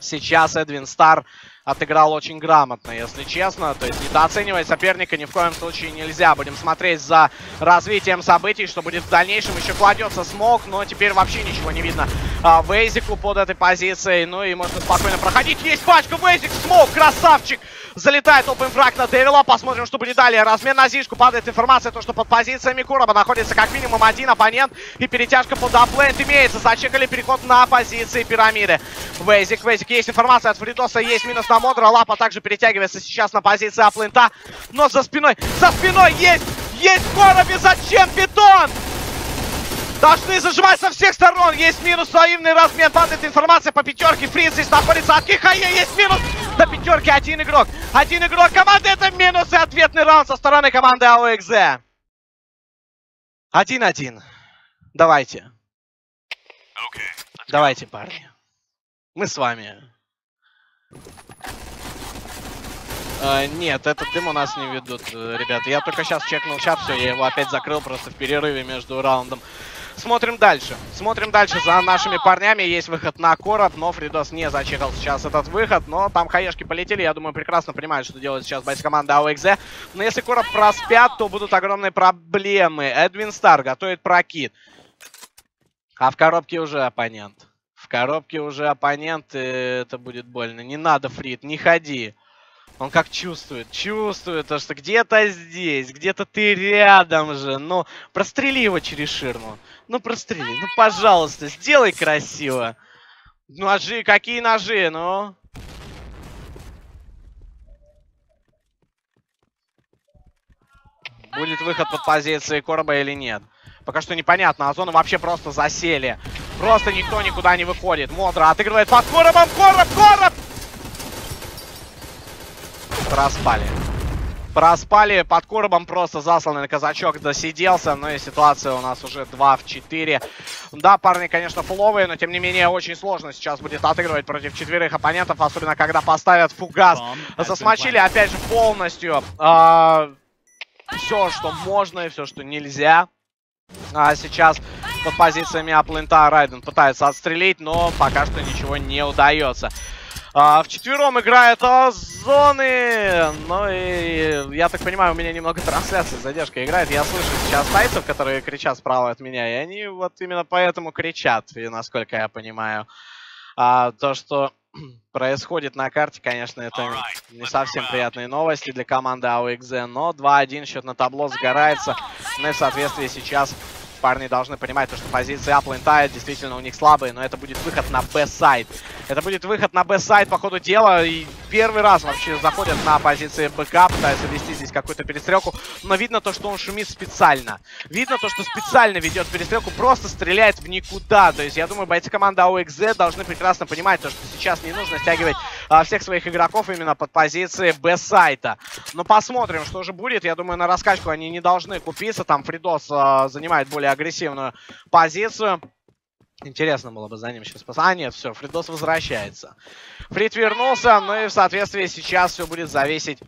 сейчас Эдвин Стар отыграл очень грамотно, если честно. То есть недооценивать соперника ни в коем случае нельзя. Будем смотреть за развитием событий, что будет в дальнейшем. Еще кладется смог, но теперь вообще ничего не видно а, Вейзику под этой позицией. Ну и можно спокойно проходить. Есть пачка, Вейзик, смог, красавчик! Залетает open фраг на Девила. Посмотрим, что будет далее. Размен на Зишку. Падает информация, то, что под позициями Куроба находится как минимум один оппонент. И перетяжка под аплент имеется. Зачекали переход на позиции пирамиды. Вейзик, Вейзик. Есть информация от Фридоса. Есть минус на Модра. Лапа также перетягивается сейчас на позиции аплента. Но за спиной, за спиной есть, есть Короби. Зачем питон? Должны зажимать со всех сторон. Есть минус, взаимный размен. Падает информация по пятерке. Здесь находится от Кихае. Есть минус. До пятерки один игрок. Один игрок команды. Это минус и ответный раунд со стороны команды АОХЗ. Один-один. Давайте. Okay, Давайте, парни. Мы с вами. Uh, нет, этот дым у нас не ведут, э, ребята. Я только сейчас чекнул чат, все, я его опять закрыл просто в перерыве между раундом. Смотрим дальше. Смотрим дальше за нашими парнями. Есть выход на короб, но Фридос не зачекал сейчас этот выход. Но там хаешки полетели. Я думаю, прекрасно понимают, что делает сейчас бойцы команды АОХЗ. Но если короб проспят, то будут огромные проблемы. Эдвин Стар готовит прокид. А в коробке уже оппонент. В коробке уже оппонент, и это будет больно. Не надо, Фрид, не ходи. Он как чувствует, чувствует то, что где-то здесь, где-то ты рядом же. Ну, прострели его через ширму. Ну, прострели, ну, пожалуйста, сделай красиво. Ножи, какие ножи, ну? Будет выход под позиции Корба или нет? Пока что непонятно. Озоны вообще просто засели Просто никто никуда не выходит. Модра отыгрывает под коробом. Короб, короб! Проспали. Проспали под коробом, просто засланный казачок досиделся. Но и ситуация у нас уже 2 в 4. Да, парни, конечно, фуловые, но тем не менее очень сложно сейчас будет отыгрывать против четверых оппонентов. Особенно, когда поставят фугас. Засмочили, опять же, полностью э, все, что можно и все, что нельзя. А сейчас под позициями Аплента Райден пытается отстрелить, но пока что ничего не удается. А, в четвером играют зоны. Ну и я так понимаю, у меня немного трансляции задержка играет. Я слышу сейчас тайцев, которые кричат справа от меня. И они вот именно поэтому кричат, и насколько я понимаю. А, то, что происходит на карте, конечно, это не совсем приятные новости для команды AOXZ. Но 2-1 счет на табло сгорается. Ну и в соответствии сейчас парни должны понимать, что позиции Аплентая действительно у них слабые, но это будет выход на Б-сайд. Это будет выход на Б-сайд по ходу дела, и первый раз вообще заходят на позиции БК, пытаются вести здесь какую-то перестрелку, но видно то, что он шумит специально. Видно то, что специально ведет перестрелку, просто стреляет в никуда. То есть я думаю, бойцы команды AOXZ должны прекрасно понимать то, что сейчас не нужно стягивать а, всех своих игроков именно под позиции Б-сайта. Но посмотрим, что же будет. Я думаю, на раскачку они не должны купиться. Там Фридос а, занимает более агрессивную позицию. Интересно было бы за ним сейчас посмотреть. А, нет, все, Фридос возвращается. Фрид вернулся, ну и в соответствии сейчас все будет зависеть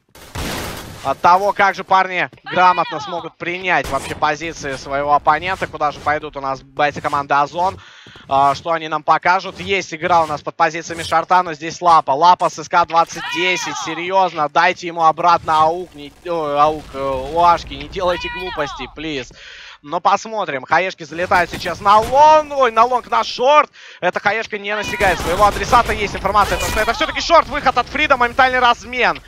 от того, как же парни грамотно смогут принять вообще позиции своего оппонента, куда же пойдут у нас бойцы команды Озон, а, что они нам покажут. Есть игра у нас под позициями Шарта, но здесь Лапа. Лапа с СК-2010, серьезно, дайте ему обратно аук, не, о, аук, э, уашки, не делайте глупости, плиз. Но посмотрим. Хаешки залетают сейчас на long. Ой, на long, на short. Это Хаешка не настигает своего адресата. Есть информация, что это все-таки short. Выход от Фрида. Моментальный размен.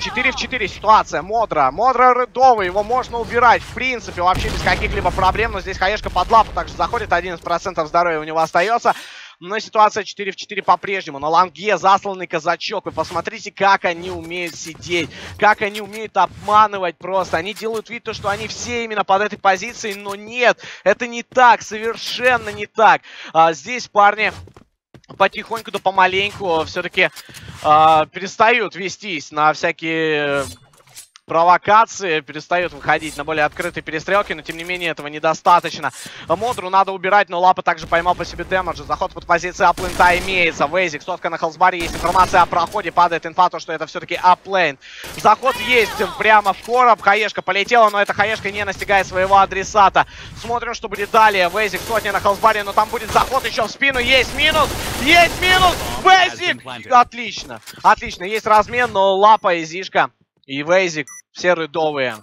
4 в 4 ситуация. Модра. Модра рэдовый. Его можно убирать. В принципе, вообще без каких-либо проблем. Но здесь Хаешка под лапу также заходит. 11% здоровья у него остается. Но ситуация 4 в 4 по-прежнему. На лонге засланный казачок. Вы посмотрите, как они умеют сидеть. Как они умеют обманывать просто. Они делают вид, то, что они все именно под этой позицией. Но нет, это не так. Совершенно не так. А, здесь парни потихоньку да помаленьку все-таки э, а, перестают вестись на всякие провокации, перестает выходить на более открытые перестрелки, но тем не менее этого недостаточно. Модру надо убирать, но Лапа также поймал по себе дэмэджа. Заход под позиции аплейнта имеется. Вейзик, сотка на Хелсбаре, есть информация о проходе, падает инфа, то что это все-таки аплейн. Заход есть прямо в короб, Хаешка полетела, но эта Хаешка не настигает своего адресата. Смотрим, что будет далее. Вейзик, сотня на Хелсбаре, но там будет заход еще в спину, есть минус, есть минус, Вейзик! Отлично, отлично, есть размен, но Лапа и Зишка и Вейзик все рыдовые.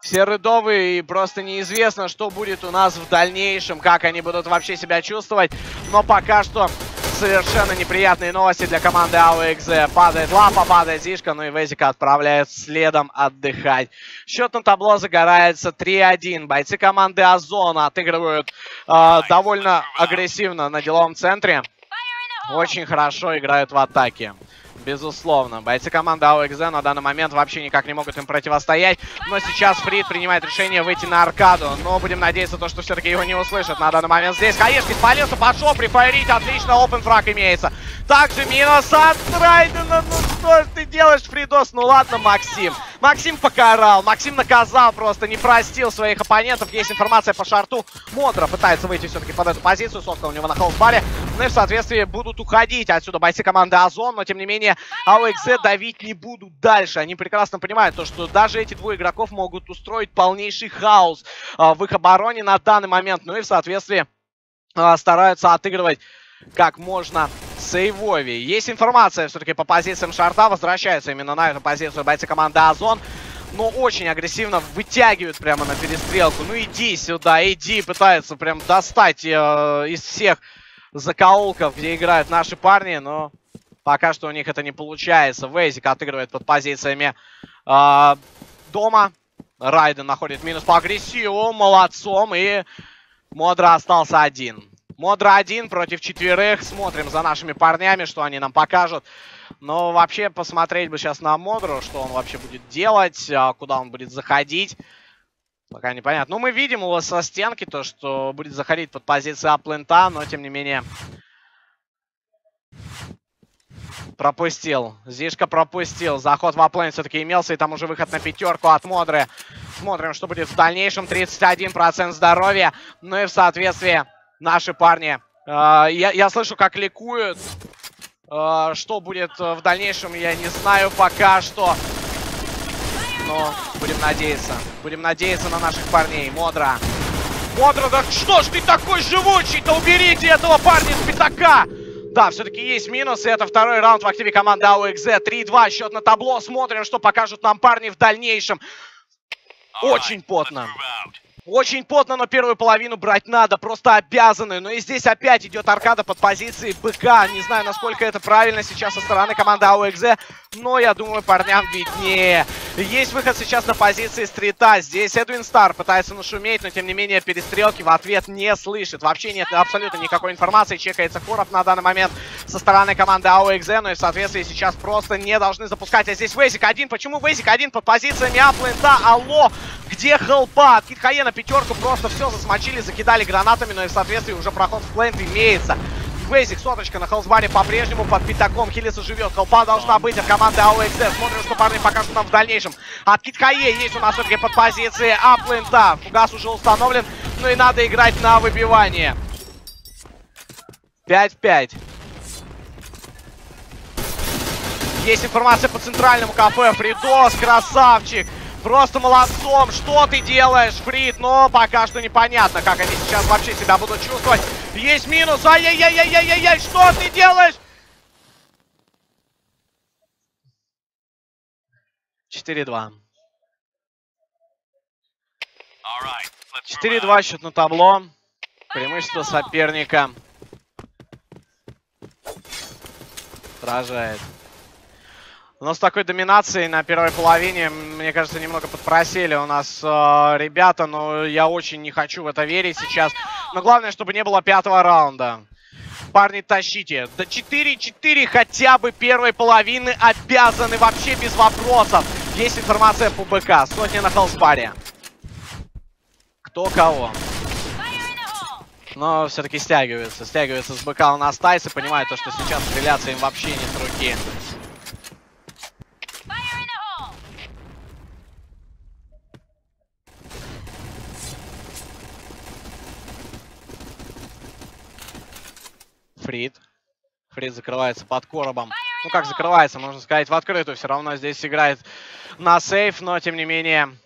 Все рыдовые, и просто неизвестно, что будет у нас в дальнейшем, как они будут вообще себя чувствовать. Но пока что совершенно неприятные новости для команды AOXZ. Падает лапа, падает Зишка, ну и Везика отправляет следом отдыхать. Счет на табло загорается 3-1. Бойцы команды Озона отыгрывают э, довольно агрессивно на деловом центре. Очень хорошо играют в атаке безусловно. Бойцы команды AOXZ на данный момент вообще никак не могут им противостоять. Но сейчас Фрид принимает решение выйти на аркаду. Но будем надеяться, то, что все-таки его не услышат на данный момент. Здесь Хаешки спалился, пошел прифайрить. Отлично, опен фраг имеется. Также минус от Райдена. Ну что ж ты делаешь, Фридос? Ну ладно, Максим. Максим покарал, Максим наказал просто, не простил своих оппонентов. Есть информация по шарту. Модра пытается выйти все-таки под эту позицию. Сотка у него на холдбаре. Ну и в соответствии будут уходить отсюда бойцы команды Озон. Но тем не менее AOXZ давить не будут дальше. Они прекрасно понимают то, что даже эти двое игроков могут устроить полнейший хаос а, в их обороне на данный момент. Ну и в соответствии а, стараются отыгрывать как можно сейвовее. Есть информация все-таки по позициям шарта. Возвращается именно на эту позицию бойцы команды Озон. Но очень агрессивно вытягивают прямо на перестрелку. Ну иди сюда, иди. Пытаются прям достать э, из всех закоулков, где играют наши парни. Но Пока что у них это не получается. Вейзик отыгрывает под позициями э, дома. Райден находит минус по агрессиву. Молодцом. И Модра остался один. Модра один против четверых. Смотрим за нашими парнями, что они нам покажут. Но вообще посмотреть бы сейчас на Модру, что он вообще будет делать, а, куда он будет заходить. Пока непонятно. Ну, мы видим его со стенки, то, что будет заходить под позицию аплента, но, тем не менее, пропустил. Зишка пропустил. Заход в аплейн все-таки имелся, и там уже выход на пятерку от Модры. Смотрим, что будет в дальнейшем. 31% здоровья. Ну и в соответствии наши парни. Э, я, я слышу, как ликуют. Э, что будет в дальнейшем, я не знаю пока что. Но будем надеяться. Будем надеяться на наших парней. Модра. Модра, да что ж ты такой живучий-то? Уберите этого парня с пятака! Да, все-таки есть минус, и это второй раунд в активе команды AOXZ. 3-2, счет на табло. Смотрим, что покажут нам парни в дальнейшем. Очень потно. Очень потно, но первую половину брать надо, просто обязаны. Но и здесь опять идет аркада под позицией БК. Не знаю, насколько это правильно сейчас со стороны команды АОХЗ, но я думаю, парням виднее. Есть выход сейчас на позиции стрита. Здесь Эдвин Стар пытается нашуметь, но тем не менее перестрелки в ответ не слышит. Вообще нет абсолютно никакой информации. Чекается Короб на данный момент со стороны команды АОХЗ, но и в соответствии сейчас просто не должны запускать. А здесь Вейзик один. Почему Вейзик один под позициями Аплента? Алло, где хелпа? Кит Хаена пятерку просто все засмочили, закидали гранатами, но и в соответствии уже проход в плент имеется. Вейзик, соточка на Хелсбаре по-прежнему под пятаком. Хиллиса живет. Хелпа должна быть от команды AOXS. Смотрим, что парни покажут нам в дальнейшем. От Китхае есть у нас все-таки под позиции Аплента. Фугас уже установлен. Ну и надо играть на выбивание. 5-5. Есть информация по центральному кафе. Фридос, красавчик. Просто молодцом. Что ты делаешь, Фрид? Но пока что непонятно, как они сейчас вообще себя будут чувствовать. Есть минус. Ай-яй-яй-яй-яй-яй. Что ты делаешь? 4-2. 4-2 счет на табло. Преимущество соперника. Сражает. Но с такой доминацией на первой половине, мне кажется, немного подпросили у нас э, ребята. Но я очень не хочу в это верить сейчас. Но главное, чтобы не было пятого раунда. Парни, тащите. Да 4-4 хотя бы первой половины обязаны вообще без вопросов. Есть информация по БК. Сотня на холспаре. Кто кого. Но все-таки стягивается. Стягивается с БК у нас Тайс и то, что сейчас стреляться им вообще не с руки. Фрид. Фрид закрывается под коробом. Ну как закрывается, можно сказать, в открытую. Все равно здесь играет на сейф, но тем не менее...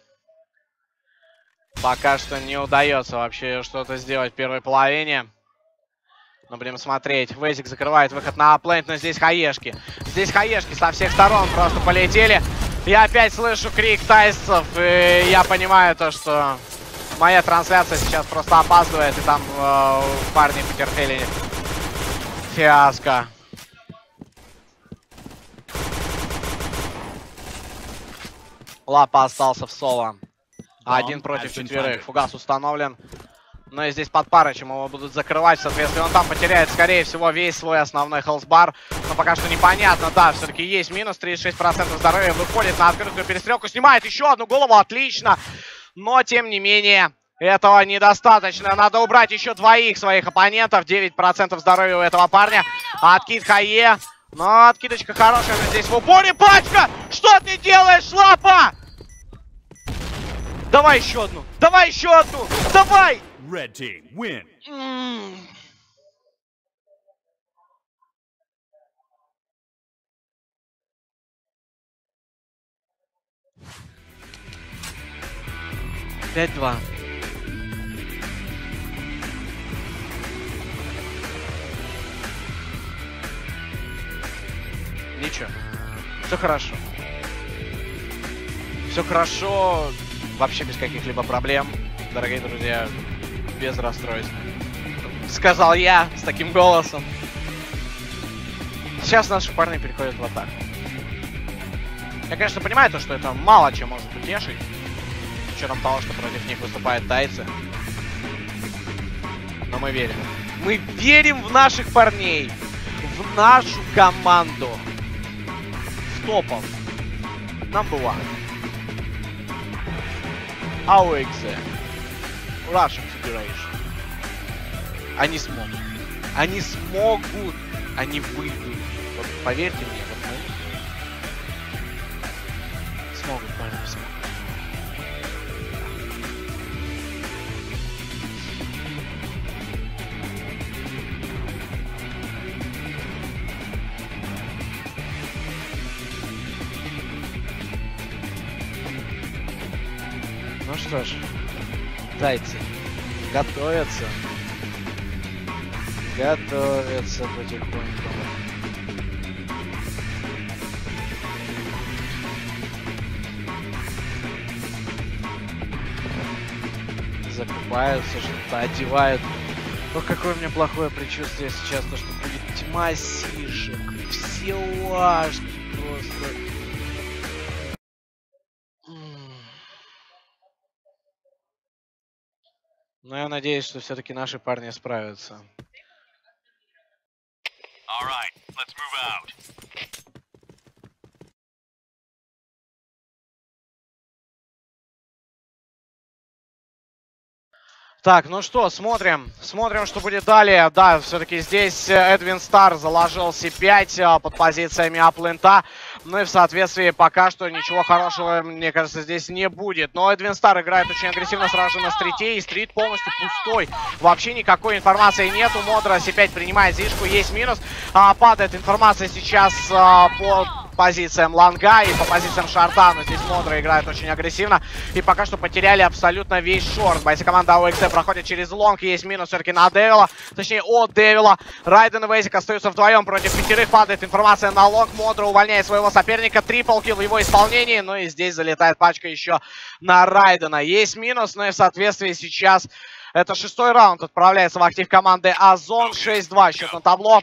Пока что не удается вообще что-то сделать в первой половине. Но будем смотреть. Вейзик закрывает выход на аплейнт, но здесь хаешки. Здесь хаешки со всех сторон просто полетели. Я опять слышу крик тайсов, и я понимаю то, что моя трансляция сейчас просто опаздывает, и там э, парни потерпели Фиаско. Лапа остался в соло. Один против четверых. Фугас установлен. Но и здесь под Парычем его будут закрывать, соответственно, он там потеряет, скорее всего, весь свой основной хелсбар. Но пока что непонятно, да, все-таки есть минус, 36% здоровья, выходит на открытую перестрелку, снимает еще одну голову, отлично. Но, тем не менее, этого недостаточно. Надо убрать еще двоих своих оппонентов. 9% здоровья у этого парня. Откид Хае. Но откидочка хорошая, но здесь в упоре. Пачка! Что ты делаешь, лапа? Давай еще одну. Давай еще одну. Давай! Red team, win. Пять-два. Ничего. Все хорошо. Все хорошо. Вообще без каких-либо проблем. Дорогие друзья, без расстройств. Сказал я с таким голосом. Сейчас наши парни переходят в атаку. Я, конечно, понимаю то, что это мало чем может утешить. С учетом того, что против них выступают тайцы. Но мы верим. Мы верим в наших парней. В нашу команду топов. Number one. AOXZ. Russian Federation. Они смогут. Они смогут. Они выйдут. Вот поверьте мне, вот мы смогут, парни, что ж, дайте. Готовятся. Готовятся потихоньку. Закупаются, что-то одевают. Ох, какое у меня плохое предчувствие сейчас, то что будет тьма сишек. Все лажки просто. Но я надеюсь, что все-таки наши парни справятся. Так, ну что, смотрим. Смотрим, что будет далее. Да, все-таки здесь э, Эдвин Стар заложил C5 э, под позициями аплента. Ну и в соответствии пока что ничего хорошего, мне кажется, здесь не будет. Но Эдвин Стар играет очень агрессивно сразу на стрите. И стрит полностью пустой. Вообще никакой информации нету. Модра C5 принимает зишку. Есть минус. А, падает информация сейчас а, по позициям лонга и по позициям шорта. Но здесь Модра играет очень агрессивно. И пока что потеряли абсолютно весь short. Бойцы команды АОХ проходят через long. Есть минус все-таки на Девила. Точнее, от Девила. Райден и Вейзик остаются вдвоем против пятерых. Падает информация на long. Модра увольняет своего соперника. Triple kill в его исполнении. Ну и здесь залетает пачка еще на Райдена. Есть минус. Ну и в соответствии сейчас... Это шестой раунд отправляется в актив команды Озон. 6-2 счет на табло.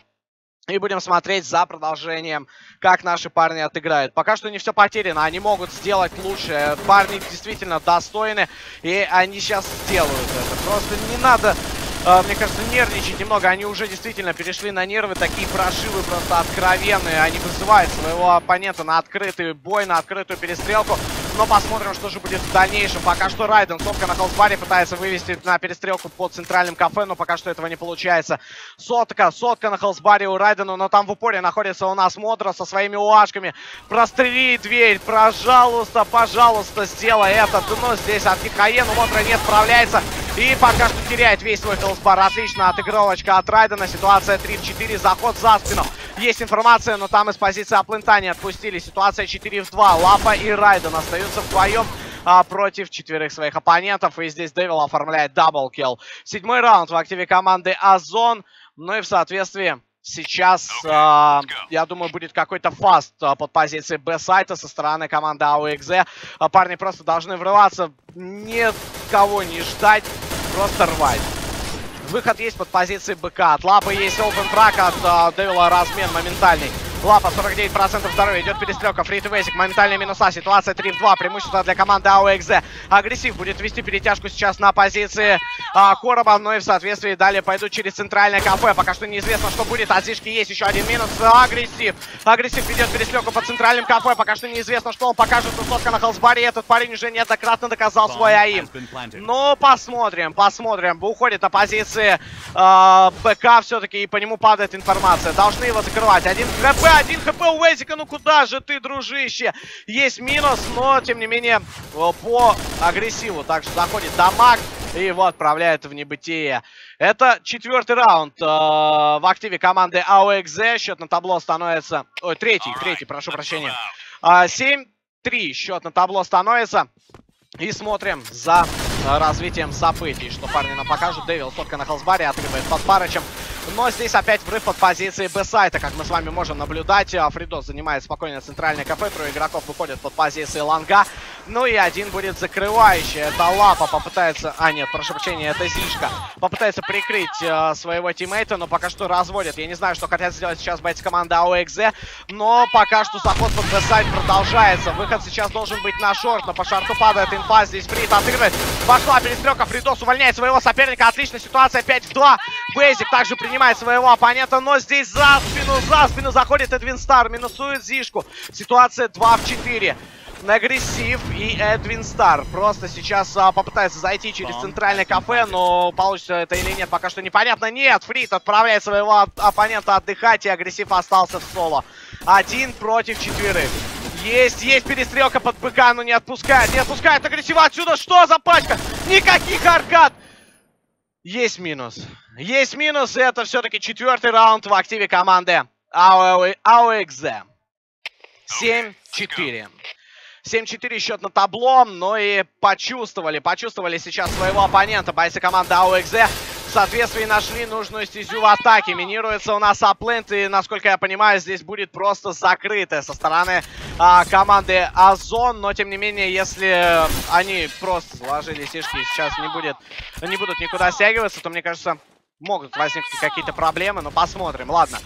И будем смотреть за продолжением, как наши парни отыграют. Пока что не все потеряно, они могут сделать лучше. Парни действительно достойны, и они сейчас сделают это. Просто не надо, э, мне кажется, нервничать немного. Они уже действительно перешли на нервы, такие прошивы просто откровенные. Они вызывают своего оппонента на открытый бой, на открытую перестрелку. Но посмотрим, что же будет в дальнейшем. Пока что Райден, сотка на холсбаре, пытается вывести на перестрелку под центральным кафе, но пока что этого не получается. Сотка, сотка на холсбаре у Райдена, но там в упоре находится у нас Модра со своими уашками. Прострели дверь, пожалуйста, пожалуйста, сделай это. Но здесь от Кикаен у Модра не справляется. И пока что теряет весь свой хелсбар. Отлично, отыгровочка от Райдена. Ситуация 3 в 4, заход за спину. Есть информация, но там из позиции оплента не отпустили. Ситуация 4 в 2. Лапа и Райден остаются вдвоем а, против четверых своих оппонентов. И здесь Девил оформляет double kill. Седьмой раунд в активе команды Озон. Ну и в соответствии сейчас, а, я думаю, будет какой-то fast а, под позицией Б-сайта со стороны команды АОХЗ. А, парни просто должны врываться, никого не ждать, просто рвать. Выход есть под позицией БК. От Лапы есть open frag, от а, Девила размен моментальный. Лапа 49% здоровья, идет перестрелка, Фрид, Вейзик, моментальные минуса, ситуация 3 в 2, преимущество для команды АОХЗ. Агрессив будет вести перетяжку сейчас на позиции а, Короба, но и в соответствии далее пойдут через центральное кафе. Пока что неизвестно, что будет, от Зишки есть еще один минус, агрессив. Агрессив ведет перестрелку по центральным кафе, пока что неизвестно, что он покажет, высотка на Халсбаре, этот парень уже неоднократно доказал свой aim. Ну, посмотрим, посмотрим. Уходит на позиции э, БК все-таки, и по нему падает информация. Должны его закрывать. Один Один HP у Вейзика. Ну куда же ты, дружище? Есть минус, но, тем не менее, э, по агрессиву также заходит дамаг и его отправляет в небытие. Это четвертый раунд э, в активе команды АОХЗ. Счет на табло становится... Ой, третий, третий, прошу прощения. А, 7-3 счет на табло становится. И смотрим за э, развитием событий, что парни нам покажут. Дэвил сотка на Халсбаре отрывает под Парычем. Но здесь опять врыв под позиции Б-сайта, как мы с вами можем наблюдать. Фридос занимает спокойно центральное кафе, трое игроков выходят под позиции Ланга. Ну и один будет закрывающий. Это Лапа попытается... А, нет, прошу прощения, это Зишка. Попытается прикрыть э, своего тиммейта, но пока что разводят. Я не знаю, что хотят сделать сейчас бойцы команды АОХЗ, но пока что заход под B-site продолжается. Выход сейчас должен быть на short, но по шорту падает инфа. Здесь Фрид отыгрывает. Пошла перестрелка. Фридос увольняет своего соперника. Отличная ситуация. 5 в 2. Бейзик также принимает своего оппонента, но здесь за спину, за спину заходит Эдвин Стар. Минусует Зишку. Ситуация 2 в 4. Агрессив и Эдвин Стар. Просто сейчас а, попытается зайти через центральное кафе, но получится это или нет, пока что непонятно. Нет, Фрит отправляет своего оппонента отдыхать, и Агрессив остался в соло. Один против четверых. Есть, есть перестрелка под БК, но не отпускает, не отпускает Агрессива отсюда. Что за пачка? Никаких аркад! Есть минус. Есть минус, это все-таки четвертый раунд в активе команды АОЭКЗ. 7-4. 7-4 счет на табло, но и почувствовали, почувствовали сейчас своего оппонента. Бойцы команды в соответствии нашли нужную стезю в атаке. Минируется у нас аплент, и, насколько я понимаю, здесь будет просто закрытая со стороны а, команды Озон. Но, тем не менее, если они просто сложили сишки и сейчас не, будет, не будут никуда стягиваться, то, мне кажется, могут возникнуть какие-то проблемы. Но посмотрим. Ладно.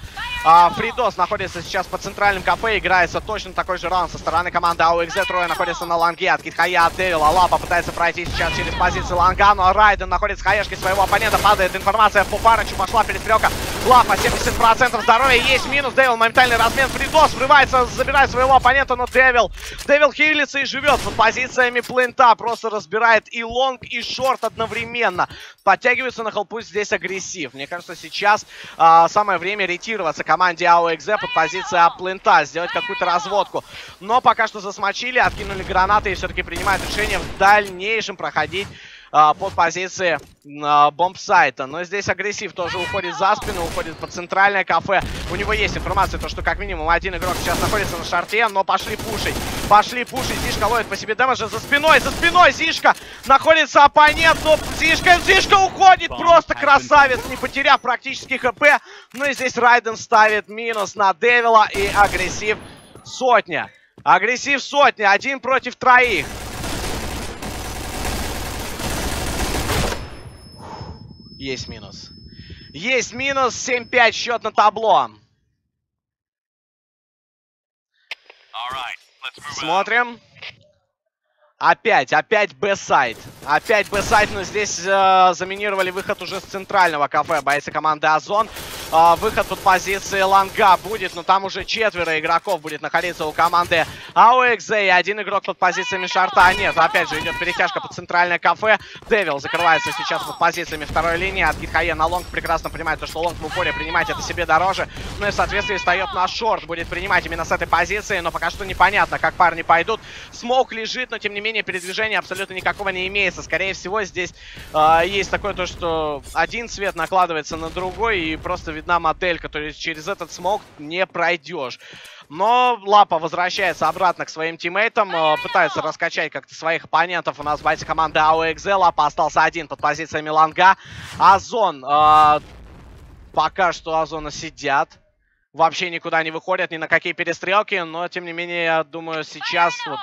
А, Фридос находится сейчас по центральным кафе. Играется точно такой же раунд со стороны команды АУХЗ. Трое находится на лонге. От Китхая от Девила. Лапа пытается пройти сейчас через позицию лонга. Но Райден находит с хаешки своего оппонента. Падает информация по Парычу. Пошла перестрелка. Лапа 70% здоровья. Есть минус. Девил моментальный размен. Фридос врывается, забирает своего оппонента. Но Девил. Девил хилится и живет под позициями плента. Просто разбирает и long, и short одновременно. Подтягивается на холпу здесь агрессив. Мне кажется, сейчас а, самое время ретироваться команде АОХЗ под позицией аплента, сделать какую-то разводку. Но пока что засмочили, откинули гранаты и все-таки принимают решение в дальнейшем проходить а, под позиции а, бомбсайта. Но здесь агрессив тоже уходит за спину, уходит под центральное кафе. У него есть информация, то что как минимум один игрок сейчас находится на шарте, но пошли пушить. Пошли пушить. Зишка ловит по себе дэмэджа за спиной, за спиной Зишка. Находится оппонент, но Зишка, Зишка уходит. Просто красавец, не потеряв практически HP. Ну и здесь Райден ставит минус на Девила и агрессив сотня. Агрессив сотня, один против троих. Есть минус. Есть минус. 7-5 счет на табло. Смотрим. Опять, опять B-site. Опять B-site, но здесь э, заминировали выход уже с центрального кафе. Бойцы команды Озон. Э, выход под позиции лонга будет, но там уже четверо игроков будет находиться у команды АОХЗ. И один игрок под позициями шорта. А нет, опять же идет перетяжка под центральное кафе. Девил закрывается сейчас под позициями второй линии. От Гитхае на long прекрасно понимает, что long в упоре принимать это себе дороже. Ну и в соответствии встает на шорт. Будет принимать именно с этой позиции, но пока что непонятно, как парни пойдут. Смок лежит, но тем не менее передвижения абсолютно никакого не имеется. Скорее всего, здесь э, есть такое то, что один цвет накладывается на другой, и просто видна моделька. То есть через этот смог не пройдешь. Но Лапа возвращается обратно к своим тиммейтам, э, пытается раскачать как-то своих оппонентов. У нас бойцы команды АОХЗ. Лапа остался один под позициями Ланга. Озон. Э, пока что Озона сидят вообще никуда не выходят, ни на какие перестрелки, но, тем не менее, я думаю, сейчас, вот,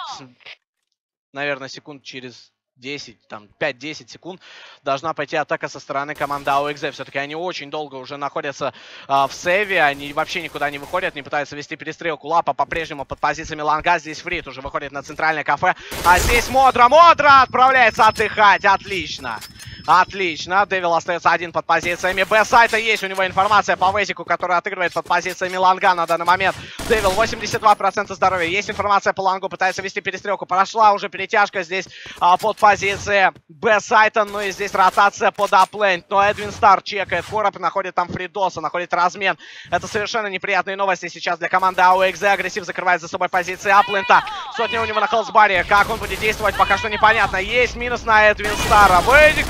наверное, секунд через 10, там, 5-10 секунд должна пойти атака со стороны команды АОХЗ. Все-таки они очень долго уже находятся э, в сейве, они вообще никуда не выходят, не пытаются вести перестрелку. Лапа по-прежнему под позициями Ланга, здесь Фрит уже выходит на центральное кафе, а здесь Модра, Модра отправляется отдыхать, отлично. Отлично. Девил остается один под позициями Б-сайта. Есть у него информация по Вейзику, который отыгрывает под позициями лонга на данный момент. Девил 82% здоровья. Есть информация по лонгу. Пытается вести перестрелку. Прошла уже перетяжка здесь а, под позицией Б-сайта. Ну и здесь ротация под A-plant. Но Эдвин Стар чекает короб. Находит там Фридоса. Находит размен. Это совершенно неприятные новости сейчас для команды АОХЗ. Агрессив закрывает за собой позиции А-плента. Сотня у него на хелсбаре. Как он будет действовать, пока что непонятно. Есть минус на Эдвин Стара. Вейзик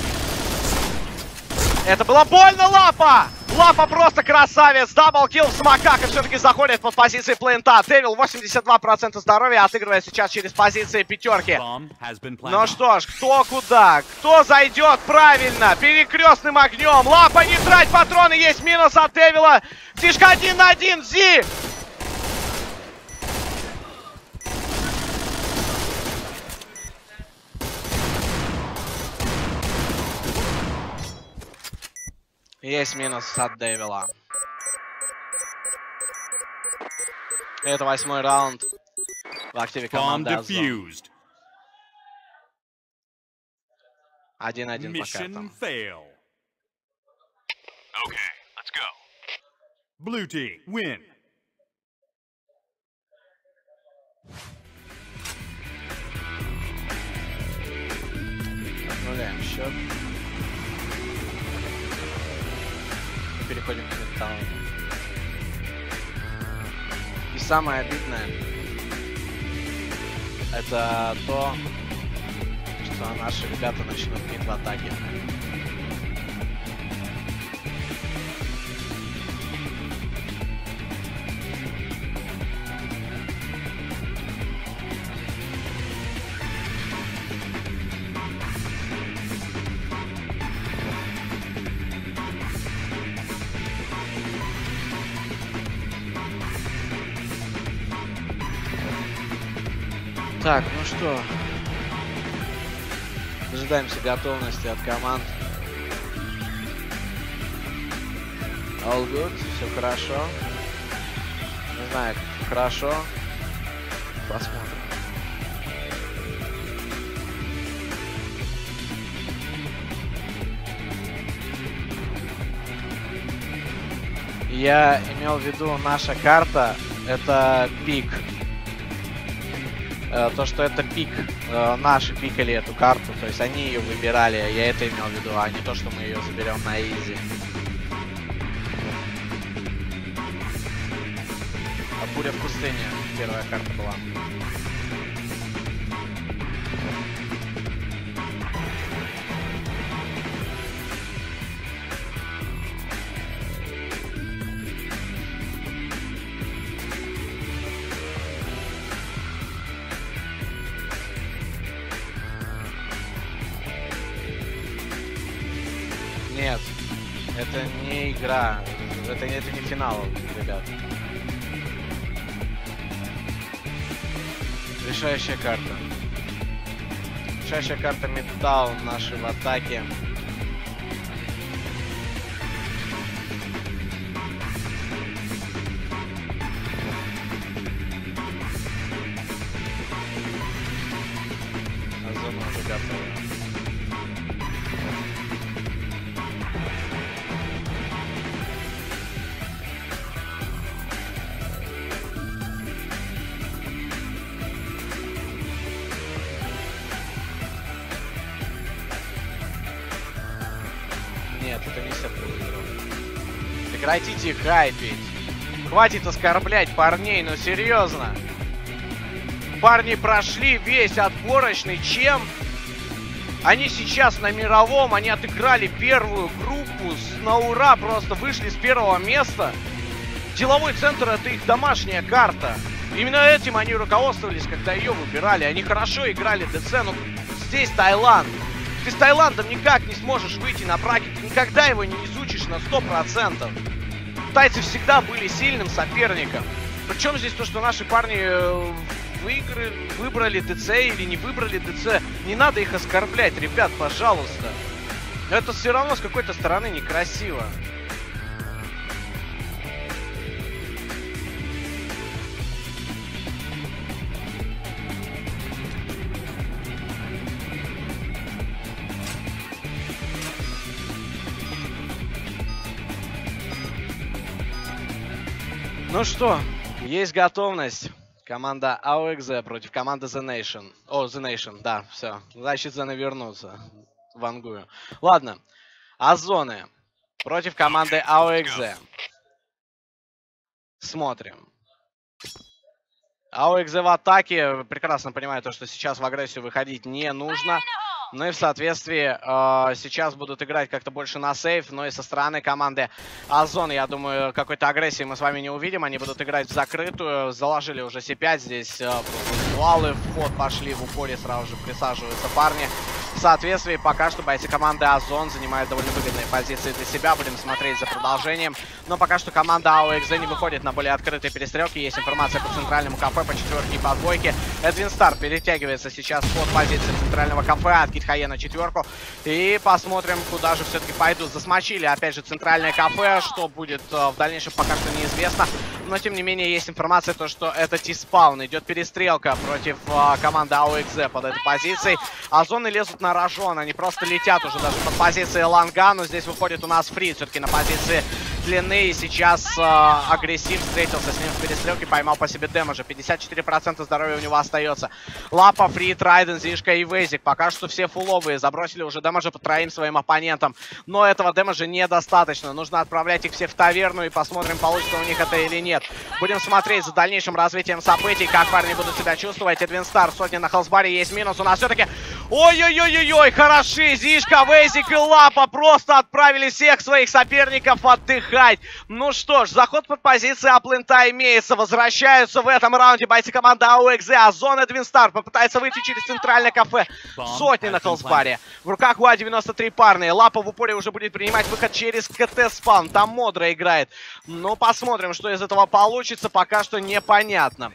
это было больно, Лапа! Лапа просто красавец. Даблкил в смоках и все-таки заходит под позиции плента. Девил 82% здоровья отыгрывает сейчас через позиции пятерки. Ну что ж, кто куда? Кто зайдет правильно? Перекрестным огнем. Лапа, не трать патроны. Есть минус от Девила. Тишка один на один. Зи! Есть минус от Дэвила. Это восьмой раунд в активе команды Азон. 1-1 по картам. Fail. Okay, let's go. Blue team, win. Отправляем счет. Переходим к металлу. И самое обидное, это то, что наши ребята начнут бить в атаке. Так, ну что, дожидаемся готовности от команд. All good, все хорошо. Не знаю, хорошо. Посмотрим. Я имел в виду, наша карта это пик. Э, то, что это пик, э, наши пикали эту карту, то есть они ее выбирали, я это имел в виду, а не то, что мы ее заберем на изи. А буря в пустыне первая карта была. Это, это не финал, ребят. Решающая карта. Решающая карта металл наши в атаке. А уже готова. Прекратите хайпить. Хватит оскорблять парней, ну серьезно. Парни прошли весь отборочный, чем? Они сейчас на мировом, они отыграли первую группу, на ура просто вышли с первого места. Деловой центр это их домашняя карта. Именно этим они руководствовались, когда ее выбирали. Они хорошо играли ДЦ, но здесь Таиланд. Ты с Таиландом никак не сможешь выйти на ты никогда его не изучишь на 100%. Тайцы всегда были сильным соперником. Причем здесь то, что наши парни э, выиграли, выбрали ДЦ или не выбрали ДЦ. Не надо их оскорблять, ребят, пожалуйста. Это все равно с какой-то стороны некрасиво. Ну что, есть готовность. Команда AOXZ против команды The Nation. О, The Nation, да, все. Значит, The вернутся. Вангую. Ладно. Озоны против команды AOXZ. Смотрим. AOXZ в атаке. Прекрасно понимаю то, что сейчас в агрессию выходить не нужно. Ну и в соответствии э, сейчас будут играть как-то больше на сейф, но и со стороны команды Озон, я думаю, какой-то агрессии мы с вами не увидим. Они будут играть в закрытую, заложили уже C5, здесь э, просто визуалы в ход пошли, в упоре сразу же присаживаются парни. В соответствии пока что бойцы команды Озон занимают довольно выгодные позиции для себя, будем смотреть за продолжением. Но пока что команда АОXЗ не выходит на более открытые перестрелки, есть информация по центральному кафе, по четверке и по двойке. Эдвин Стар перетягивается сейчас под позиции центрального кафе, откид Хае на четверку. И посмотрим, куда же все-таки пойдут. Засмочили, опять же, центральное кафе. Что будет э, в дальнейшем, пока что неизвестно. Но, тем не менее, есть информация, то, что это Ти-спаун. Идет перестрелка против э, команды АОХЗ под этой позицией. А зоны лезут на рожон. Они просто летят уже даже под позицией Ланга. Но здесь выходит у нас Фрид все-таки на позиции длины. И сейчас э, агрессив встретился с ним в перестрелке, поймал по себе дэмэджа. 54% здоровья у него остается. Лапа, Фрит, Райден, Зишка и Вейзик. Пока что все фуловые. Забросили уже дэмэджа по троим своим оппонентам. Но этого дэмэджа недостаточно. Нужно отправлять их всех в таверну и посмотрим, получится у них это или нет. Будем смотреть за дальнейшим развитием событий, как парни будут себя чувствовать. Эдвин Стар, сотни на Хелсбаре, есть минус. У нас все-таки... Ой-ой-ой-ой-ой, хороши! Зишка, Вейзик и Лапа просто отправили всех своих соперников отдыхать. Ну что ж, заход под позиции Аплента имеется. Возвращаются в этом раунде бойцы команды АУХЗ. А зона Эдвин Стар попытается выйти через центральное кафе. Сотни на Хелсбаре. В руках у А-93 парные. Лапа в упоре уже будет принимать выход через КТ-спан. Там Модра играет. Ну, посмотрим, что из этого получится. Пока что непонятно.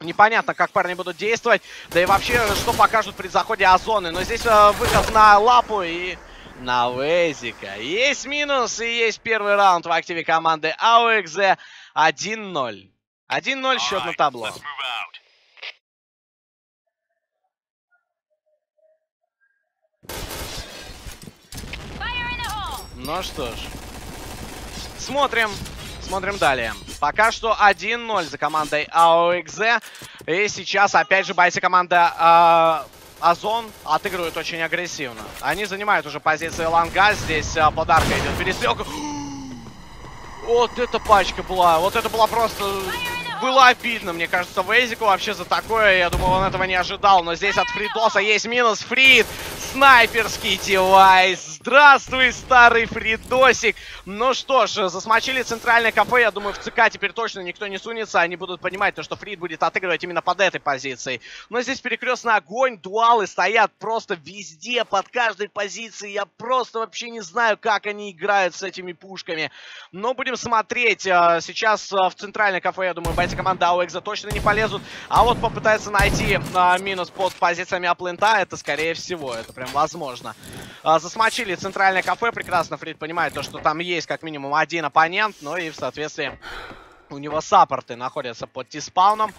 Непонятно, как парни будут действовать. Да и вообще, что покажут при заходе Озоны. Но здесь э, выход на Лапу и на Везика. Есть минус и есть первый раунд в активе команды АОХЗ 1-0. 1-0 счет на табло. Ну что ж. Смотрим. Смотрим далее. Пока что 1-0 за командой АОХЗ. И сейчас, опять же, бойцы команды а, Озон отыгрывают очень агрессивно. Они занимают уже позиции ланга. Здесь а, подарка идет перестрелка. Вот эта пачка была. Вот это была просто... Было обидно, мне кажется, Вейзику вообще за такое. Я думаю, он этого не ожидал. Но здесь от Фридоса есть минус. Фрид, снайперский девайс. Здравствуй, старый Фридосик. Ну что ж, засмочили центральное кафе. Я думаю, в ЦК теперь точно никто не сунется. Они будут понимать, то, что Фрид будет отыгрывать именно под этой позицией. Но здесь перекрестный огонь, дуалы стоят просто везде, под каждой позицией. Я просто вообще не знаю, как они играют с этими пушками. Но будем смотреть. А, Сейчас а, в центральное кафе, я думаю, бойцы команды АОЭкза точно не полезут. А вот попытаются найти а, минус под позициями Аплента. Это, скорее всего, это прям возможно. А, Засмочили центральное кафе. Прекрасно Фрид понимает то, что там есть как минимум один оппонент. Ну и в соответствии у него саппорты находятся под тиспауном.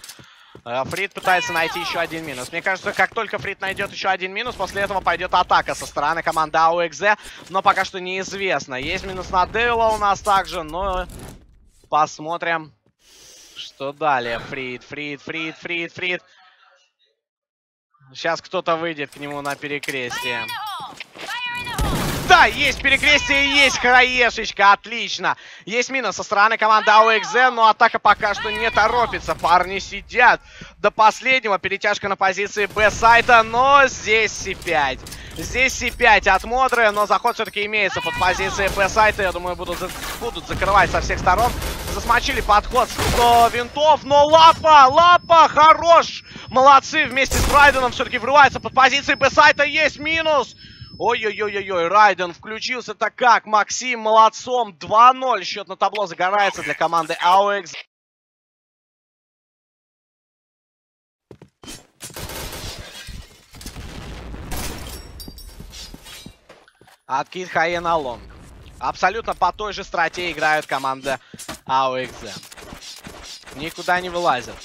Э, Фрид пытается найти еще один минус. Мне кажется, как только Фрид найдет еще один минус, после этого пойдет атака со стороны команды АУХЗ. Но пока что неизвестно. Есть минус на Дейла у нас также, но посмотрим, что далее. Фрид, Фрид, Фрид, Фрид, Фрид. Сейчас кто-то выйдет к нему на перекрестие. Да, есть перекрестие, есть хаешечка, отлично. Есть минус со стороны команды АОХЗ, но атака пока что не торопится. Парни сидят до последнего. Перетяжка на позиции Б-сайта, но здесь С5. Здесь С5 от Модры, но заход все-таки имеется под позицией Б-сайта. Я думаю, будут, за- будут закрывать со всех сторон. Засмочили подход с винтов, но Лапа, Лапа, хорош! Молодцы, вместе с Райденом все-таки врывается под позицией Б-сайта. Есть минус! Ой-ой-ой-ой, Райден включился-то как? Максим молодцом. 2-0 счет на табло загорается для команды АОХ. Откид Хаен Алон. Абсолютно по той же страте играют команда АОХЗ. Никуда не вылазят.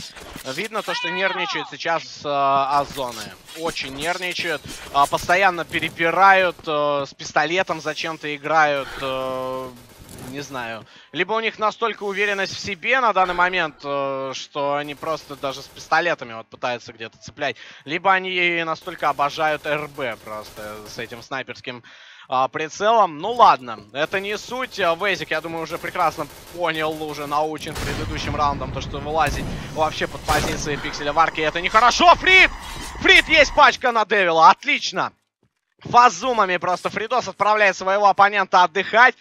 Видно то, что нервничают сейчас э, Озоны. Очень нервничают. А, постоянно перепирают. э, с пистолетом зачем-то играют. э, не знаю. Либо у них настолько уверенность в себе на данный момент, э, что они просто даже с пистолетами вот пытаются где-то цеплять. Либо они настолько обожают РБ просто с этим снайперским а, прицелом. Ну ладно, это не суть. А, Вейзик, я думаю, уже прекрасно понял, уже научен предыдущим раундом, то, что вылазить вообще под позиции пикселя варки это нехорошо. Фрид! Фрид, есть пачка на Девила, отлично! Фазумами просто Фридос отправляет своего оппонента отдыхать.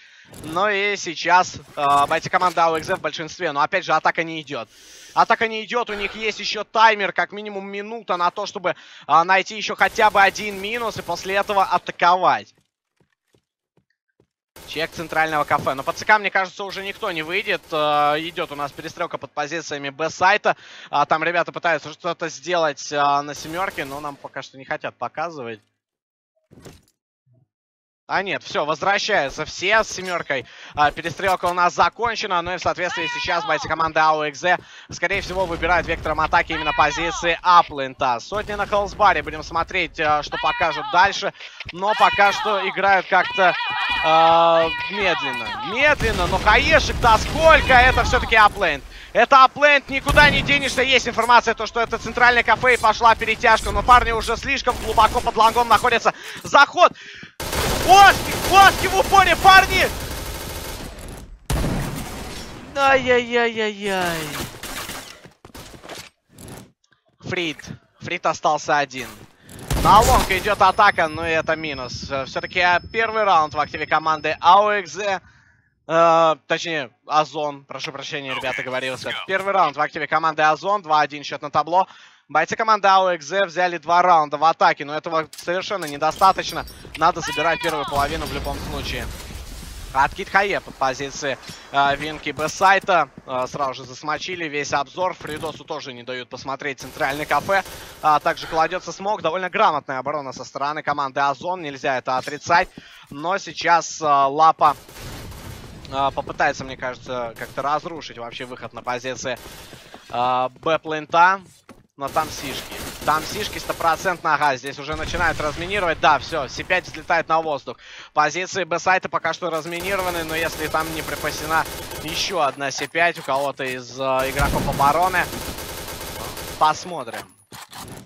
Ну и сейчас э, бойцы команды в большинстве. Но опять же, атака не идет. Атака не идет, у них есть еще таймер, как минимум минута на то, чтобы а, найти еще хотя бы один минус и после этого атаковать. Чек центрального кафе. Но по ЦК, мне кажется, уже никто не выйдет. Э, идет у нас перестрелка под позициями Б-сайта. А, там ребята пытаются что-то сделать а, на семерке, но нам пока что не хотят показывать. А нет, все, возвращаются все с семеркой. А, перестрелка у нас закончена. Ну и в соответствии сейчас бойцы команды АОХЗ, скорее всего, выбирают вектором атаки именно позиции аплента. Сотни на Холсбаре. Будем смотреть, а, что покажут дальше. Но пока что играют как-то а, медленно. Медленно, но хаешек-то сколько? Это все-таки аплент. Это аплент, никуда не денешься. Есть информация, то, что это центральное кафе и пошла перетяжка. Но парни уже слишком глубоко под лонгом находятся. Заход! Оски! Оски в упоре, парни! Ай-яй-яй-яй-яй. Фрид. Фрид остался один. На long идет атака, но это минус. Все-таки первый раунд в активе команды АОХЗ. Э, точнее, Озон. Прошу прощения, ребята, оговорился. Первый раунд в активе команды Озон. 2-1 счет на табло. Бойцы команды АОХЗ взяли два раунда в атаке, но этого совершенно недостаточно. Надо забирать первую половину в любом случае. Откид Хае под позиции э, Винки Б-сайта. Э, сразу же засмочили весь обзор. Фридосу тоже не дают посмотреть центральный кафе. А также кладется смог. Довольно грамотная оборона со стороны команды Озон. Нельзя это отрицать. Но сейчас э, Лапа э, попытается, мне кажется, как-то разрушить вообще выход на позиции э, Б-плента. Но там сишки. Там сишки стопроцентно, ага, здесь уже начинают разминировать. Да, все, С5 взлетает на воздух. Позиции Б-сайта пока что разминированы, но если там не припасена еще одна С5 у кого-то из э, игроков обороны, посмотрим.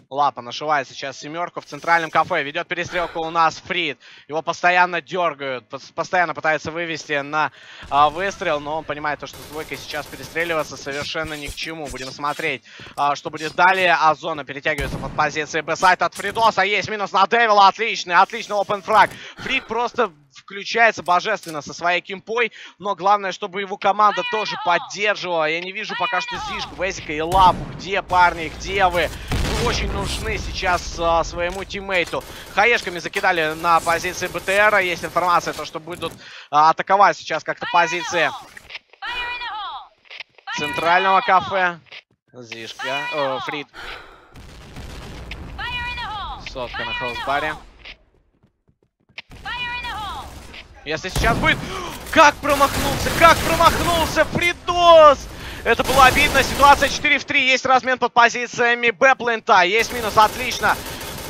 Лапа нашивает сейчас семерку в центральном кафе. Ведет перестрелку у нас Фрид. Его постоянно дергают. Постоянно пытается вывести на а, выстрел. Но он понимает, то, что с двойкой сейчас перестреливаться совершенно ни к чему. Будем смотреть, а, что будет далее. Озона перетягивается под позиции Б-сайт от Фридоса. Есть минус на Девила. Отличный, отличный опен фраг. Фрид просто включается божественно со своей кимпой, но главное, чтобы его команда тоже поддерживала. Я не вижу пока что Зишку, Везика и Лапу. Где парни, где вы? Очень нужны сейчас а, своему тиммейту. Хаешками закидали на позиции БТР. Есть информация, то, что будут а, атаковать сейчас как-то позиции центрального кафе. Зишка, о, Фрид. Сотка на хелсбаре. Если сейчас будет... Как промахнулся, как промахнулся Фридос! Это было обидно. Ситуация 4 в 3. Есть размен под позициями Б-плента. Есть минус. Отлично.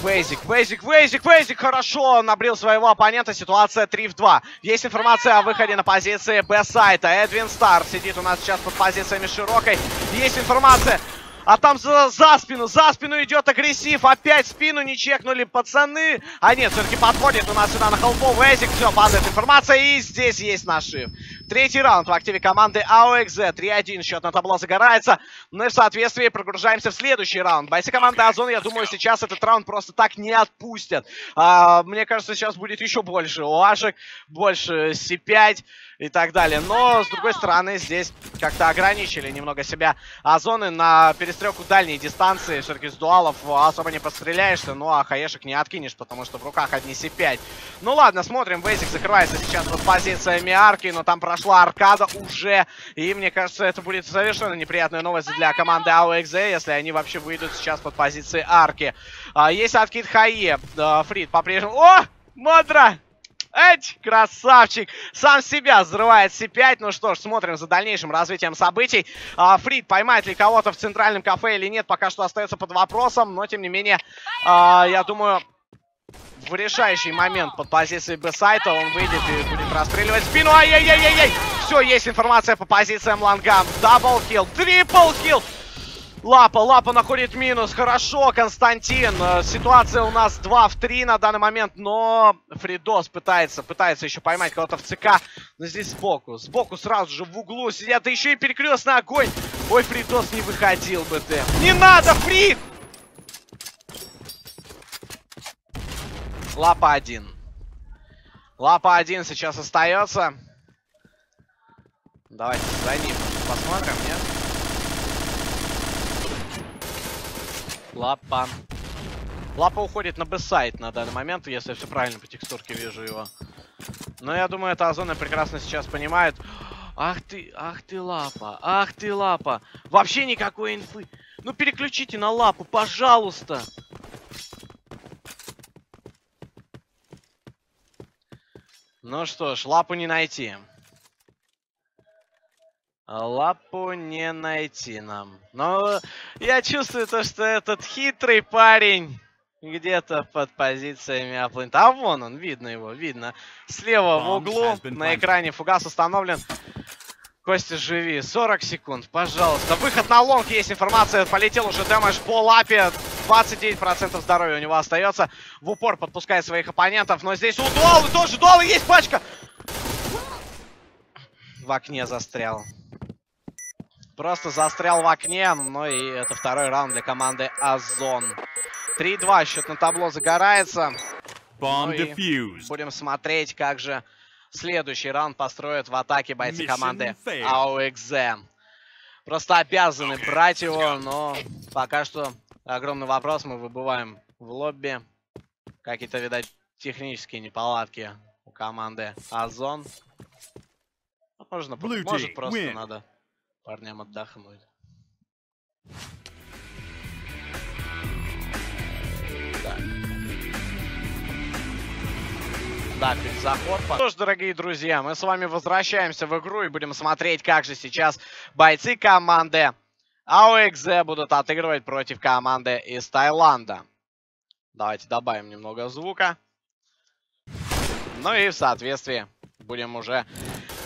Вейзик, Вейзик, Вейзик, Вейзик, хорошо, набрил своего оппонента, ситуация 3 в 2. Есть информация о выходе на позиции Б-сайта. Эдвин Стар сидит у нас сейчас под позициями широкой. Есть информация а там за, за спину, за спину идет агрессив. Опять спину не чекнули пацаны. А нет, все-таки подходит у нас сюда на холпов Эзик. Все, падает информация. И здесь есть нашив. Третий раунд в активе команды АОХЗ. 3-1 счет на табло загорается. Ну и в соответствии прогружаемся в следующий раунд. Бойцы команды Озон, я думаю, сейчас этот раунд просто так не отпустят. А, мне кажется, сейчас будет еще больше ОАшек, больше С5 и так далее. Но, с другой стороны, здесь как-то ограничили немного себя Озоны на перестрелку дальней дистанции. Все-таки с дуалов особо не постреляешься, ну а хаешек не откинешь, потому что в руках одни С5. Ну ладно, смотрим. Бейзик закрывается сейчас под позициями арки, но там прошла аркада уже. И мне кажется, это будет совершенно неприятная новость для команды АОХЗ, если они вообще выйдут сейчас под позиции арки. А, есть откид Хае. А, Фрид по-прежнему... О! Модра! Эть, красавчик! Сам себя взрывает С5. Ну что ж, смотрим за дальнейшим развитием событий. А, Фрид поймает ли кого-то в центральном кафе или нет, пока что остается под вопросом. Но, тем не менее, а, я думаю, в решающий момент под позицией B-site а он выйдет и будет расстреливать спину. Ай-яй-яй-яй-яй! Все, есть информация по позициям long ам. Double kill, triple kill! Лапа, Лапа находит минус. Хорошо, Константин. Э, ситуация у нас 2 в 3 на данный момент, но Фридос пытается, пытается еще поймать кого-то в ЦК. Но здесь сбоку, сбоку сразу же в углу сидят. Да еще и перекрестный огонь. Ой, Фридос, не выходил бы ты. Не надо, Фрид! Лапа один. Лапа один сейчас остается. Давайте за ним посмотрим, нет? Лапа. Лапа уходит на Б-сайт на данный момент, если я все правильно по текстурке вижу его. Но я думаю, эта Озона прекрасно сейчас понимает. Ах ты, ах ты Лапа, ах ты Лапа. Вообще никакой инфы. Ну переключите на Лапу, пожалуйста. Ну что ж, лапу не найти. Лапу не найти нам. Но я чувствую то, что этот хитрый парень где-то под позициями аплинта. А вон он, видно его, видно. Слева в углу на экране фугас установлен. Костя, живи. 40 секунд, пожалуйста. Выход на лонг, есть информация. Полетел уже дэмэдж по лапе. 29% здоровья у него остается. В упор подпускает своих оппонентов. Но здесь у Дуалы тоже. Дуалы есть пачка. В окне застрял. Просто застрял в окне. Ну и это второй раунд для команды Озон. 3-2 счет на табло загорается. Ну и. Будем смотреть, как же следующий раунд построят в атаке бойцы команды. AOXZ. Просто обязаны брать его, но пока что огромный вопрос. Мы выбываем в лобби. Какие-то, видать, технические неполадки у команды Озон. Ну, Можно, может просто win. надо парням отдохнуть. Так. Да, заход. Что ж, дорогие друзья, мы с вами возвращаемся в игру и будем смотреть, как же сейчас бойцы команды AOXZ будут отыгрывать против команды из Таиланда. Давайте добавим немного звука. Ну и в соответствии будем уже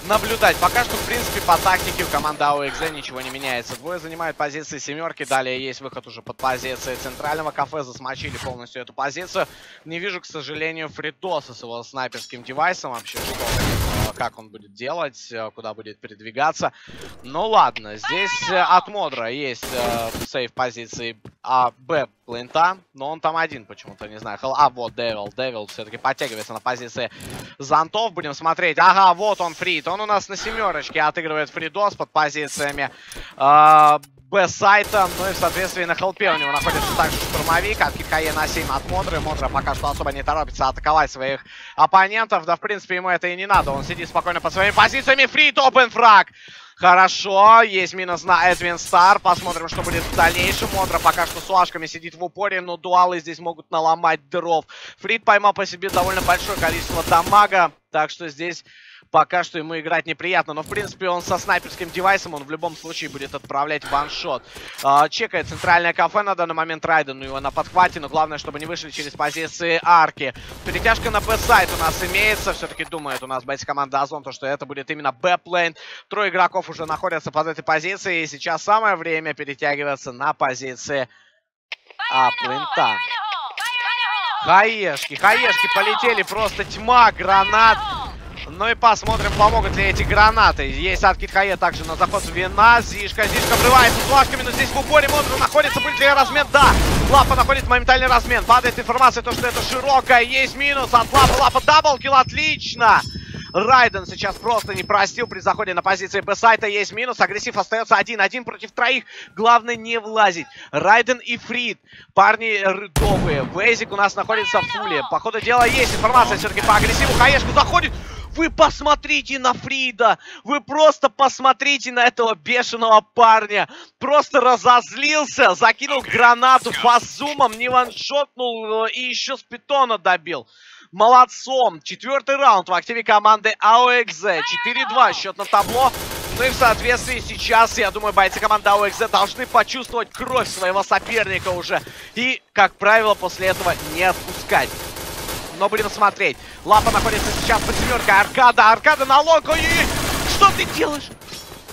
наблюдать. Пока что, в принципе, по тактике команды AOXZ ничего не меняется. Двое занимают позиции семерки. Далее есть выход уже под позиции центрального кафе. Засмочили полностью эту позицию. Не вижу, к сожалению, Фридоса с его снайперским девайсом. Вообще, что, как он будет делать, э, куда будет передвигаться. Ну ладно, здесь э, от Модра есть э, сейф позиции А, Б плента, но он там один почему-то, не знаю. А, вот Девил, Девил все-таки подтягивается на позиции зонтов. Будем смотреть. Ага, вот он Фрид. Он у нас на семерочке отыгрывает Фридос под позициями э, Б-сайта. Ну и в соответствии на хелпе у него находится также штурмовик от Киткае на 7 от Модры. Модра пока что особо не торопится атаковать своих оппонентов. Да, в принципе, ему это и не надо. Он сидит спокойно под своими позициями. Фрид, опен фраг. Хорошо, есть минус на Эдвин Стар. Посмотрим, что будет в дальнейшем. Модра пока что с уашками сидит в упоре, но дуалы здесь могут наломать дров. Фрид поймал по себе довольно большое количество дамага, так что здесь пока что ему играть неприятно. Но, в принципе, он со снайперским девайсом, он в любом случае будет отправлять ваншот. А, чекает центральное кафе на данный момент Райден, у него на подхвате, но главное, чтобы не вышли через позиции арки. Перетяжка на Б-сайт у нас имеется, все-таки думает у нас бойцы команды Озон, то, что это будет именно Б-плейн. Трое игроков уже находятся под этой позицией, и сейчас самое время перетягиваться на позиции А-плейнта. Хаешки, хаешки полетели, просто тьма гранат. Ну и посмотрим, помогут ли эти гранаты. Есть откид Хае также на заход вина. Зишка, Зишка врывается с флажками, но здесь в упоре Модра находится. Будет ли размен? Да. Лапа находит моментальный размен. Падает информация, то, что это широкая. Есть минус от Лапа. Лапа double kill, отлично. Райден сейчас просто не простил при заходе на позиции B-site а. Есть минус. Агрессив остается один. Один против троих. Главное не влазить. Райден и Фрид. Парни red овые. Бейзик у нас находится в full е. По ходу дела есть информация все-таки по агрессиву. Хаешку заходит. Вы посмотрите на Фрида! Вы просто посмотрите на этого бешеного парня! Просто разозлился, закинул гранату фазумом, не ваншотнул э, и еще с питона добил. Молодцом! Четвертый раунд в активе команды AOXZ. 4-2 счет на табло. Ну и в соответствии сейчас, я думаю, бойцы команды AOXZ должны почувствовать кровь своего соперника уже. И, как правило, после этого не отпускать. Но будем смотреть. Лапа находится сейчас под семеркой. Аркада, Аркада на лонг. Ой, что ты делаешь?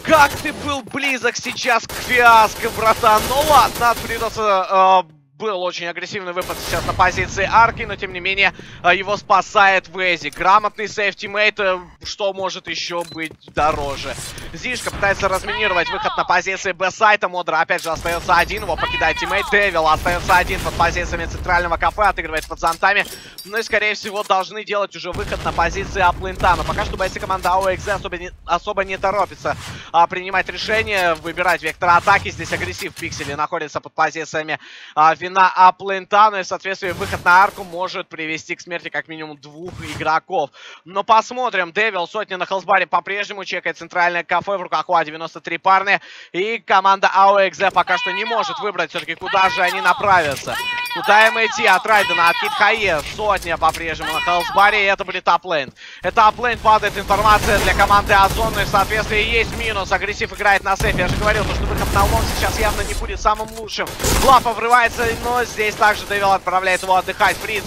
Как ты был близок сейчас к фиаско, братан. Ну ладно, Фридоса э, был очень агрессивный выпад сейчас на позиции арки, но тем не менее э, его спасает Вези. Грамотный safe teammate, э, что может еще быть дороже. Зишка пытается разминировать выход на позиции B-site а. Модра опять же остается один, его покидает teammate. Девил остается один под позициями центрального кафе, отыгрывает под зонтами. Ну и скорее всего должны делать уже выход на позиции A-plant а. Но пока что бойцы команды AOXZ особо не, особо не торопятся а, принимать решение, выбирать вектор атаки. Здесь агрессив пиксели находится под позициями а, вина аплинта. Ну и в соответствии выход на арку может привести к смерти как минимум двух игроков. Но посмотрим. Девил сотни на хелсбаре по-прежнему чекает центральное кафе. В руках у А93 парни. И команда AOXZ пока что не может выбрать все-таки куда же они направятся. Куда им идти? От Райдена, от Кит Хае. Сотня по-прежнему на Хелсбаре. И это будет аплейн. Это A-plant падает информация для команды Озон. И в соответствии есть минус. Агрессив играет на сейфе. Я же говорил, что выход на лом сейчас явно не будет самым лучшим. Лапа врывается, но здесь также Девил отправляет его отдыхать. Фриз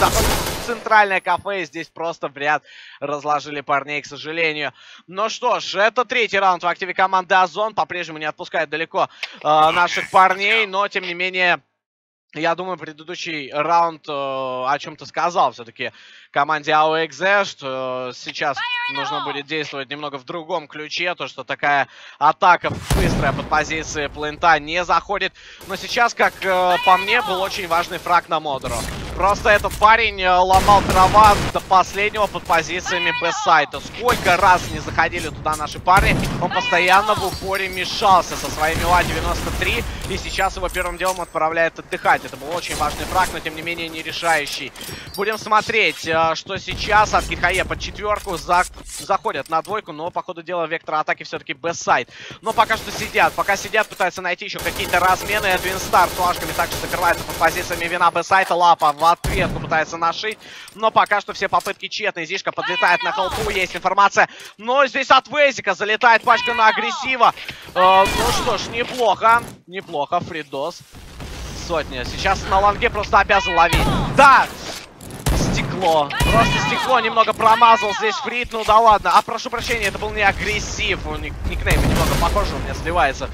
центральное кафе. Здесь просто в ряд разложили парней, к сожалению. Ну что ж, это третий раунд в активе команды Озон. По-прежнему не отпускает далеко э, наших парней. Но, тем не менее... Я думаю, предыдущий раунд э, о чем-то сказал все-таки команде AOXZ, что сейчас нужно будет действовать немного в другом ключе, то что такая атака быстрая под позиции плента не заходит. Но сейчас, как э, по мне, был очень важный фраг на Модеру. Просто этот парень э, ломал дрова до последнего под позициями Б-сайта. Сколько раз не заходили туда наши парни, он постоянно в упоре мешался со своими ЛА-93. И сейчас его первым делом отправляет отдыхать. Это был очень важный фраг, но тем не менее не решающий. Будем смотреть, э, что сейчас от Китхае под четверку за... заходят на двойку. Но по ходу дела вектора атаки все-таки Б-сайт. Но пока что сидят. Пока сидят, пытаются найти еще какие-то размены. Эдвин Стар флажками также закрывается под позициями вина Б-сайта. Лапа в ответку пытается нашить. Но пока что все попытки тщетные. Зишка подлетает на холпу, есть информация. Но здесь от Вейзика залетает пачка на агрессива. Э, ну что ж, неплохо. Неплохо, Фридос. Сотня. Сейчас на long е просто обязан ловить. Да! Стекло. Просто стекло немного промазал здесь Фрид. Ну да ладно. А прошу прощения, это был не агрессив. Ник никнейм немного похож, у меня сливается.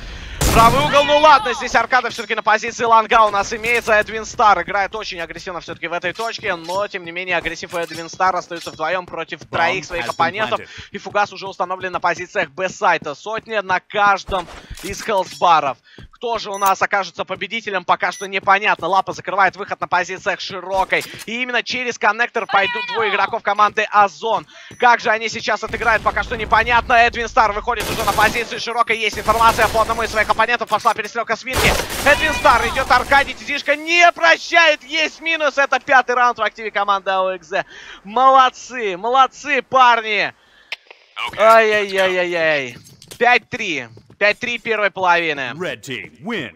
Правый угол, ну ладно, здесь аркада все-таки на позиции long а у нас имеется. Эдвин Стар играет очень агрессивно все-таки в этой точке, но тем не менее агрессив и Эдвин Стар остаются вдвоем против троих своих оппонентов. И фугас уже установлен на позициях B-site а. Сотня на каждом из хелсбаров. Кто же у нас окажется победителем, пока что непонятно. Лапа закрывает выход на позициях широкой. И именно через коннектор пойдут двое игроков команды Озон. Как же они сейчас отыграют, пока что непонятно. Эдвин Стар выходит уже на позицию широкой. Есть информация по одному из своих оппонентов. Пошла перестрелка с Винки. Эдвин Стар идет Аркадий. Тизишка не прощает. Есть минус. Это пятый раунд в активе команды АОХЗ. Молодцы, молодцы, парни. Ай-яй-яй-яй-яй. 5-3. 5-3 первой половины. Red team, win.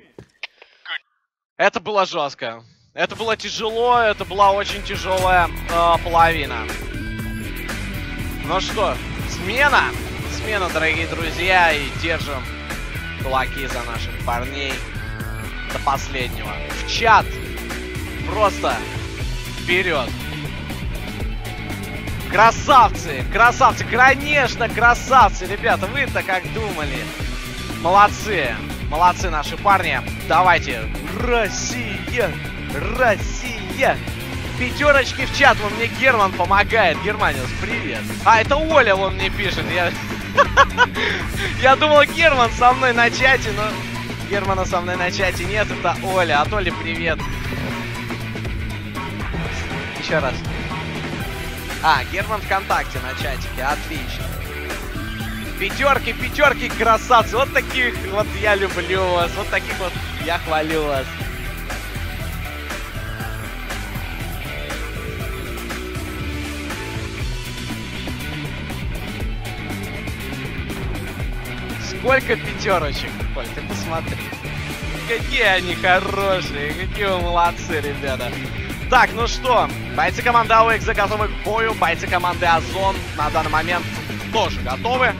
Это было жестко. Это было тяжело, это была очень тяжелая э, половина. Ну что, смена. Смена, дорогие друзья, и держим кулаки за наших парней до последнего. В чат. Просто вперед. Красавцы, красавцы, конечно, красавцы, ребята, вы-то как думали? Молодцы. Молодцы наши парни. Давайте. Россия. Россия. Пятерочки в чат. Вон мне Герман помогает. Германиус, привет. А, это Оля вон мне пишет. Я... Я думал, Герман со мной на чате, но... Германа со мной на чате нет. Это Оля. От Оли привет. Еще раз. А, Герман ВКонтакте на чатике. Отлично. Пятерки, пятерки, красавцы. Вот таких вот я люблю вас. Вот таких вот я хвалю вас. Сколько пятерочек, Коль, ты посмотри. Какие они хорошие, какие вы молодцы, ребята. Так, ну что, бойцы команды АОХ готовы к бою, бойцы команды Озон на данный момент тоже готовы.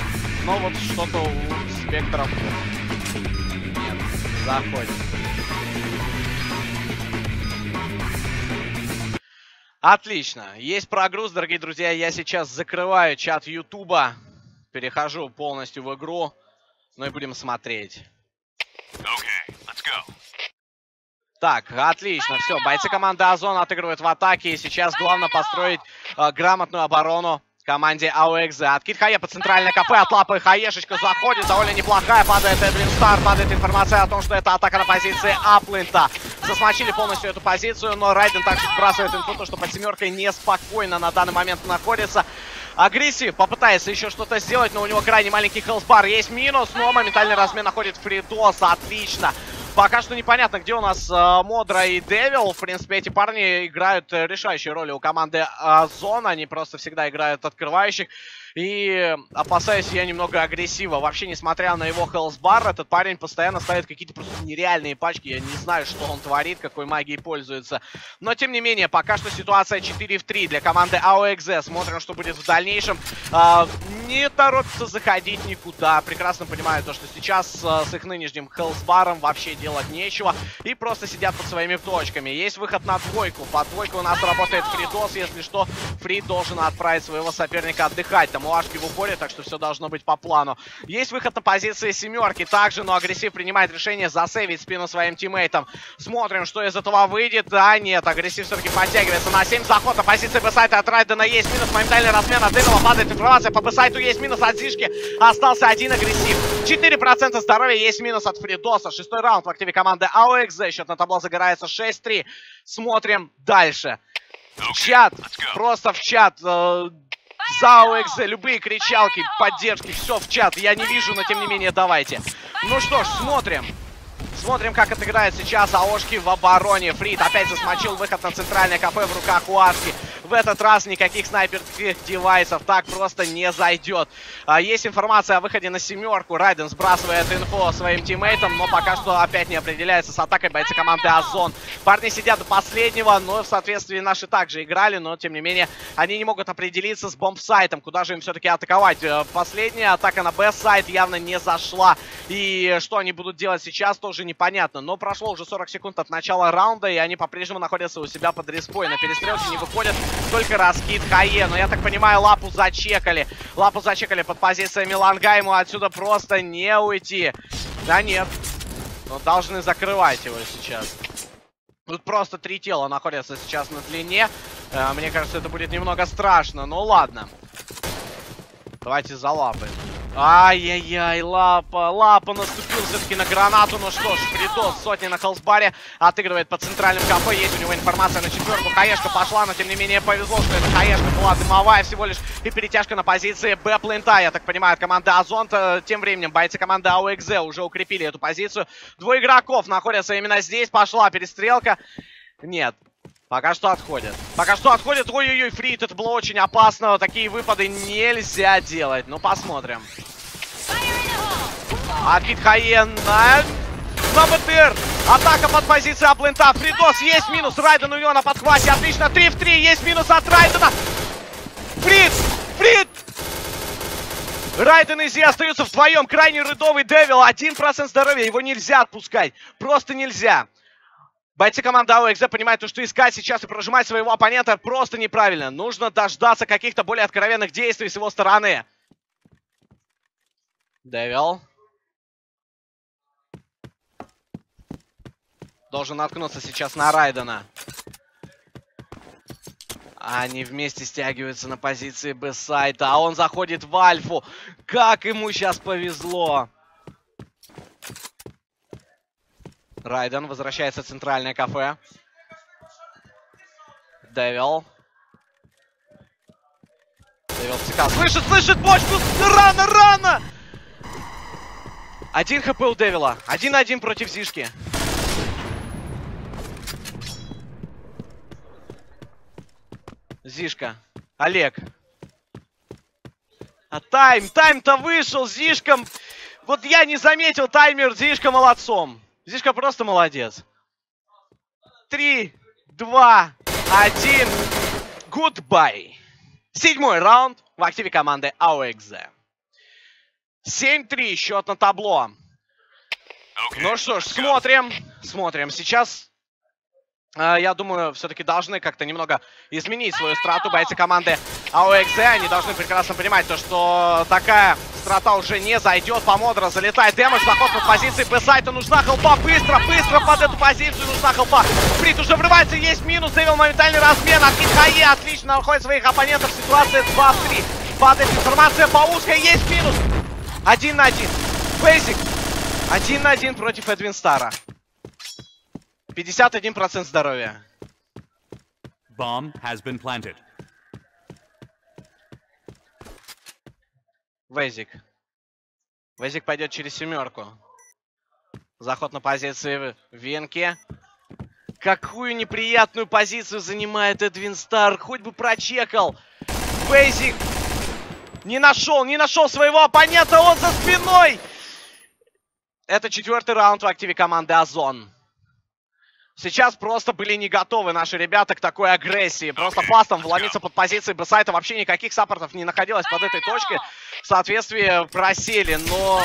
Но вот что-то у спектров нет, заходит. Отлично. Есть прогруз, дорогие друзья. Я сейчас закрываю чат Ютуба. Перехожу полностью в игру. Ну и будем смотреть. Okay, let's go. Так, отлично, все. Бойцы команды Озон отыгрывают в атаке. И сейчас главное построить э, грамотную оборону команде АОХЗ. Откид Хае по центральной КП, от лапы Хаешечка заходит, довольно неплохая, падает Эдвин Стар, падает информация о том, что это атака на позиции Аплинта. Засмочили полностью эту позицию, но Райден также сбрасывает инфу, то, что под семеркой неспокойно на данный момент находится. Агрессив попытается еще что-то сделать, но у него крайне маленький health bar. Есть минус, но моментальный размен находит Фридос. Отлично. Пока что непонятно, где у нас э, Модра и Девил. В принципе, эти парни играют э, решающие роли у команды э. Они просто всегда играют открывающих. И опасаюсь я немного агрессива. Вообще, несмотря на его health bar, этот парень постоянно ставит какие-то просто нереальные пачки. Я не знаю, что он творит, какой магией пользуется. Но, тем не менее, пока что ситуация 4 в 3 для команды AOXZ. Смотрим, что будет в дальнейшем. А, не торопится заходить никуда. Прекрасно понимаю то, что сейчас а, с их нынешним хелсбаром вообще делать нечего. И просто сидят под своими точками. Есть выход на двойку. По двойку у нас работает Фридос. Если что, Фрид должен отправить своего соперника отдыхать. Там мулашки в упоре, так что все должно быть по плану. Есть выход на позиции семерки также, но агрессив принимает решение засейвить спину своим тиммейтам. Смотрим, что из этого выйдет. Да, нет, агрессив все-таки подтягивается на 7. Заход на позиции B-site а от Райдена есть минус. Моментальный размен от Дэнова падает информация. По B-site у есть минус от Зишки. Остался один агрессив. 4% здоровья есть минус от Фридоса. Шестой раунд в активе команды AOXZ. Счет на табло загорается 6-3. Смотрим дальше. В чат, просто в чат. ЗАО Экзе, любые кричалки, поддержки, все в чат. Я не вижу, но тем не менее давайте. Ну что ж, смотрим. Смотрим, как отыграет сейчас Аошки в обороне. Фрид опять засмочил выход на центральное кафе в руках у Ашки. В этот раз никаких снайперских девайсов так просто не зайдет. А, есть информация о выходе на семерку. Райден сбрасывает инфо своим тиммейтам, но пока что опять не определяется с атакой бойцы команды Озон. Парни сидят до последнего, но в соответствии наши также играли, но тем не менее они не могут определиться с бомб-сайтом, куда же им все-таки атаковать. Э, последняя атака на Б-сайт явно не зашла. И что они будут делать сейчас, тоже непонятно. Но прошло уже 40 секунд от начала раунда, и они по-прежнему находятся у себя под респой. На перестрелке не выходят только раскид Хае. Но я так понимаю, лапу зачекали. Лапу зачекали под позициями Ланга. Ему отсюда просто не уйти. Да нет. Но должны закрывать его сейчас. Тут просто три тела находятся сейчас на длине. Э, мне кажется, это будет немного страшно. Ну ладно. Давайте за лапы. Ай-яй-яй, лапа, лапа наступил все-таки на гранату. Ну что ж, Фридос, сотни на холсбаре, отыгрывает по центральным кафе. Есть у него информация на четверку. Хаешка пошла, но тем не менее повезло, что эта Хаешка была дымовая всего лишь. И перетяжка на позиции Б-плента, я так понимаю, команда Озонт. Тем временем бойцы команды АОХЗ уже укрепили эту позицию. Двое игроков находятся именно здесь. Пошла перестрелка. Нет, Пока что отходят. Пока что отходят. Ой-ой-ой, Фрит, это было очень опасно. Такие выпады нельзя делать. Ну, посмотрим. Акит Хаен на... На БТР. Атака под позицией A-plant а. Фридос есть минус. Райден у него на подхвате. Отлично. 3 в 3. Есть минус от Райдена. Фрид! Фрид! Райден и Зи остаются вдвоем. Крайне red овый Девил. 1% здоровья. Его нельзя отпускать. Просто нельзя. Бойцы команды АОХЗ понимают, что искать сейчас и прожимать своего оппонента просто неправильно. Нужно дождаться каких-то более откровенных действий с его стороны. Девил. Должен наткнуться сейчас на Райдена. Они вместе стягиваются на позиции Б-сайта, а он заходит в Альфу. Как ему сейчас повезло. Райден возвращается в центральное кафе. Девил. Девил ЦК. Слышит, слышит бочку! Рано, рано! Один хп у Девила. Один-один против Зишки. Зишка. Олег. А тайм, тайм-то вышел, Зишком. Вот я не заметил таймер, Зишка молодцом. Зишка просто молодец. Три, два, один. Goodbye. Седьмой раунд в активе команды AOXZ. 7-3 счет на табло. Okay. Ну что ж, смотрим. Смотрим. Сейчас а, я думаю, все-таки должны как-то немного изменить свою страту бойцы команды АОХЗ. Они должны прекрасно понимать то, что такая страта уже не зайдет. По Модро залетает дэмэдж, заход под позиции Б-сайта. Нужна хелпа, быстро, быстро под эту позицию нужна хелпа. Фрит уже врывается, есть минус, Дэвил моментальный размен. От Хае отлично находит своих оппонентов. Ситуация 2 в 3. Падает информация по узкой, есть минус. Один на один. Бейзик. Один на один против Эдвин Стара. 51% здоровья. Bomb has been planted. Везик. Везик пойдет через семерку. Заход на позиции Венки. Какую неприятную позицию занимает Эдвин Стар. Хоть бы прочекал. Бейзик. Не нашел, не нашел своего оппонента, он за спиной! Это четвертый раунд в активе команды Озон. Сейчас просто были не готовы наши ребята к такой агрессии. Просто фастом вломиться под позиции Бесайта. Вообще никаких саппортов не находилось под этой точкой. В соответствии просели, но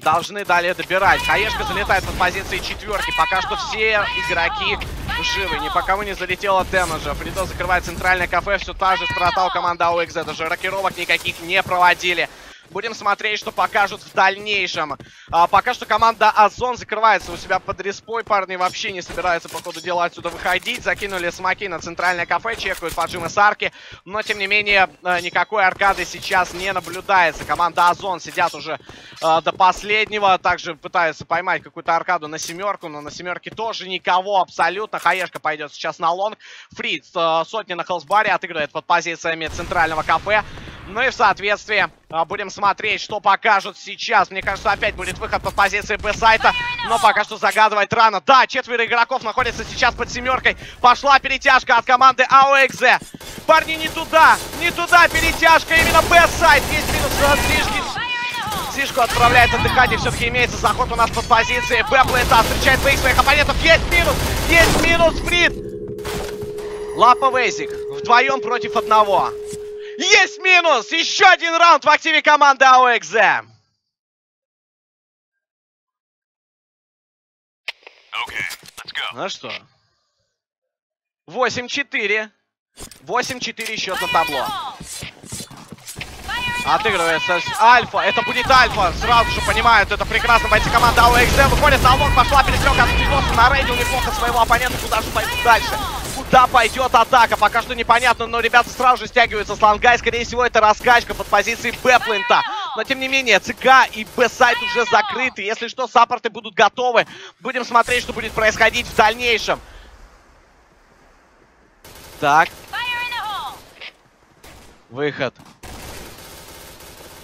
должны далее добирать. Хаешка залетает под позиции четверки. Пока что все игроки живы. Ни по кому не залетело дэмэджа. Фридо закрывает центральное кафе. Все та же страта у команды АОХЗ. Даже рокировок никаких не проводили. Будем смотреть, что покажут в дальнейшем. А, пока что команда Озон закрывается у себя под респой. Парни вообще не собираются, по ходу дела, отсюда выходить. Закинули смоки на центральное кафе, чекают поджимы с арки. Но, тем не менее, а, никакой аркады сейчас не наблюдается. Команда Озон сидят уже а, до последнего. Также пытаются поймать какую-то аркаду на семерку, но на семерке тоже никого абсолютно. Хаешка пойдет сейчас на лонг. Фриц а, сотни на хелсбаре отыгрывает под позициями центрального кафе. Ну и в соответствии а, будем смотреть, что покажут сейчас. Мне кажется, опять будет выход под позиции Б-сайта. Но пока что загадывать рано. Да, четверо игроков находятся сейчас под семеркой. Пошла перетяжка от команды АОХЗ. Парни, не туда, не туда перетяжка. Именно Б-сайт. Есть минус от Зишки. Зишку отправляет отдыхать. И все-таки имеется заход у нас под позицией. Б-плейта встречает двоих своих оппонентов. Есть минус, есть минус, Фрид. Лапа Вейзик. Вдвоем против одного. Есть минус! Еще один раунд в активе команды АОХЗ. Okay. Ну что? 8-4. 8-4 счет на табло. Отыгрывается Альфа. Это будет Альфа. Сразу же понимают, это прекрасно. Бойцы команды АОХЗ выходят на long. Пошла перестрелка от Спидоса. Нарейдил неплохо своего оппонента. Куда же пойдет дальше? Куда пойдет атака? Пока что непонятно, но ребята сразу же стягиваются с long а. И, скорее всего, это раскачка под позицией B-plant а. Но, тем не менее, ЦК и B-site уже закрыты. Если что, support ы будут готовы. Будем смотреть, что будет происходить в дальнейшем. Так. Выход.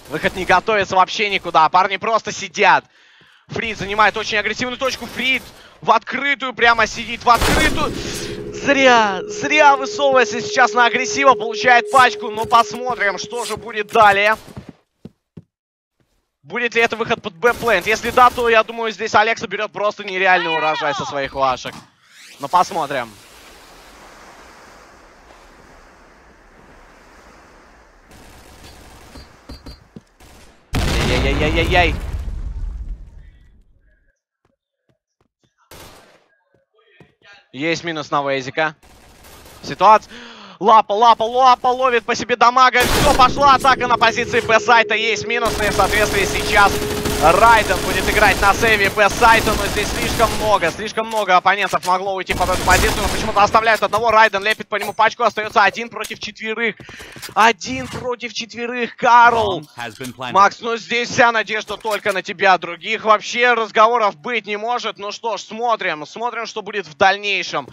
Выход не готовится вообще никуда. Парни просто сидят. Фрид занимает очень агрессивную точку. Фрид в открытую прямо сидит. В открытую. Зря. Зря высовывается сейчас на агрессива. Получает пачку. Но посмотрим, что же будет далее. Будет ли это выход под Б-плент? Если да, то я думаю, здесь Алекса берет просто нереальный урожай со своих вашек. Но посмотрим. Яй-яй-яй-яй-яй. Есть минус на Вейзика. Ситуация... Лапа, лапа, лапа ловит по себе дамага. Все, пошла атака на позиции Б-сайта. Есть минусные, в соответствии сейчас Райден будет играть на сейве Б-сайта, но здесь слишком много, слишком много оппонентов могло уйти под эту позицию, но почему-то оставляют одного. Райден лепит по нему пачку, остается один против четверых. Один против четверых, Карл. Макс, ну здесь вся надежда только на тебя, других вообще разговоров быть не может. Ну что ж, смотрим, смотрим, что будет в дальнейшем.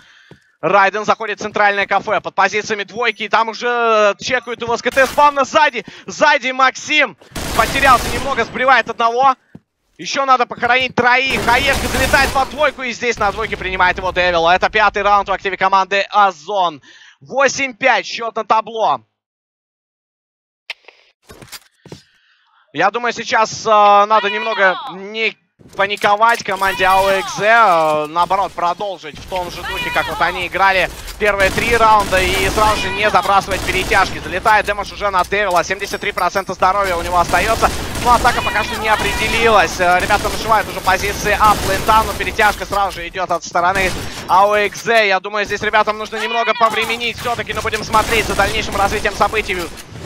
Райден заходит в центральное кафе под позициями двойки. И там уже чекают его с КТ спавна сзади. Сзади Максим. Потерялся немного, сбривает одного. Еще надо похоронить троих. Хаешка залетает под двойку. И здесь на двойке принимает его Девил. Это пятый раунд в активе команды Озон. 8-5 счет на табло. Я думаю, сейчас э, надо немного не паниковать команде э, наоборот, продолжить в том же духе, как вот они играли первые три раунда и сразу же не забрасывать перетяжки. Залетает Дэмэш уже на Девила, 73% здоровья у него остается. Но атака пока что не определилась. Э, ребята нажимают уже позиции ап лента, но перетяжка сразу же идет от стороны АОХЗ. Я думаю, здесь ребятам нужно немного повременить все-таки, но будем смотреть за дальнейшим развитием событий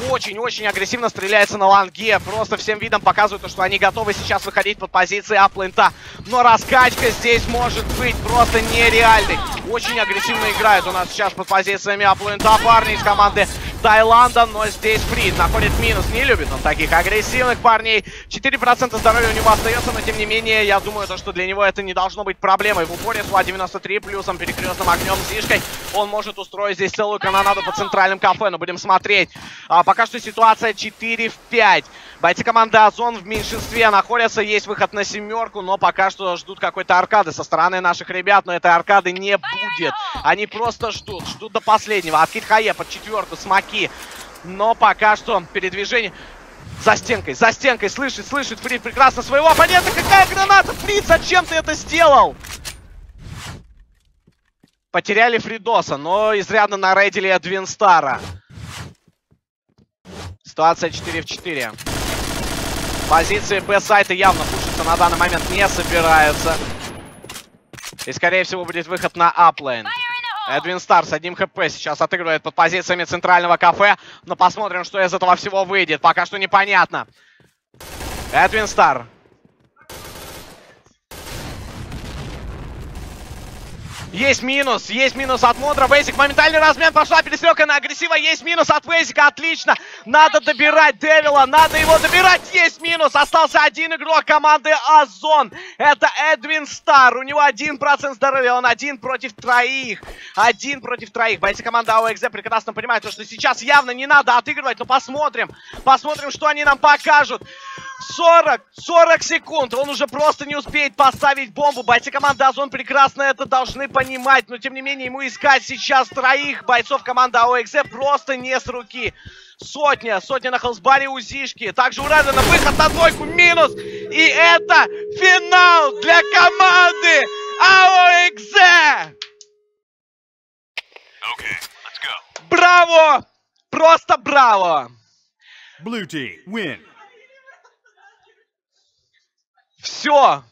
очень-очень агрессивно стреляется на ланге. Просто всем видом показывают, что они готовы сейчас выходить под позиции аплента. Но раскачка здесь может быть просто нереальной. Очень агрессивно играют у нас сейчас под позициями аплента парни из команды Таиланда, но здесь Фрид находит минус. Не любит он таких агрессивных парней. 4% здоровья у него остается, но тем не менее, я думаю, то, что для него это не должно быть проблемой. В упоре с 93 плюсом, перекрестным огнем, Зишкой. Он может устроить здесь целую канонаду по центральным кафе, но будем смотреть. А, пока что ситуация 4 в 5. Бойцы команды Озон в меньшинстве находятся. Есть выход на семерку, но пока что ждут какой-то аркады со стороны наших ребят. Но этой аркады не будет. Они просто ждут. Ждут до последнего. Откид Хае под четверку. Смоки. Но пока что передвижение... За стенкой, за стенкой, слышит, слышит Фрид прекрасно своего оппонента. Какая граната? Фрид, зачем ты это сделал? Потеряли Фридоса, но изрядно нарейдили от Винстара. Ситуация 4 в 4. Позиции Б-сайта явно пушиться на данный момент не собираются. И, скорее всего, будет выход на аплейн. Эдвин Стар с одним хп сейчас отыгрывает под позициями центрального кафе. Но посмотрим, что из этого всего выйдет. Пока что непонятно. Эдвин Стар Есть минус, есть минус от Модра. Бейсик, моментальный размен, пошла перестрелка на агрессива. Есть минус от Бейсика, отлично. Надо добирать Девила, надо его добирать. Есть минус, остался один игрок команды Озон. Это Эдвин Стар. У него один процент здоровья, он один против троих. Один против троих. Бойцы команды АОХЗ прекрасно понимают, что сейчас явно не надо отыгрывать, но посмотрим. Посмотрим, что они нам покажут. 40, 40 секунд. Он уже просто не успеет поставить бомбу. Бойцы команды Озон прекрасно это должны понимать. Но, тем не менее, ему искать сейчас троих бойцов команды АОХЗ просто не с руки. Сотня, сотня на Хелсбаре у Зишки. Также у Редена выход на двойку, минус. И это финал для команды АОХЗ. Okay, let's go. Браво! Просто браво! Blue team win. Все,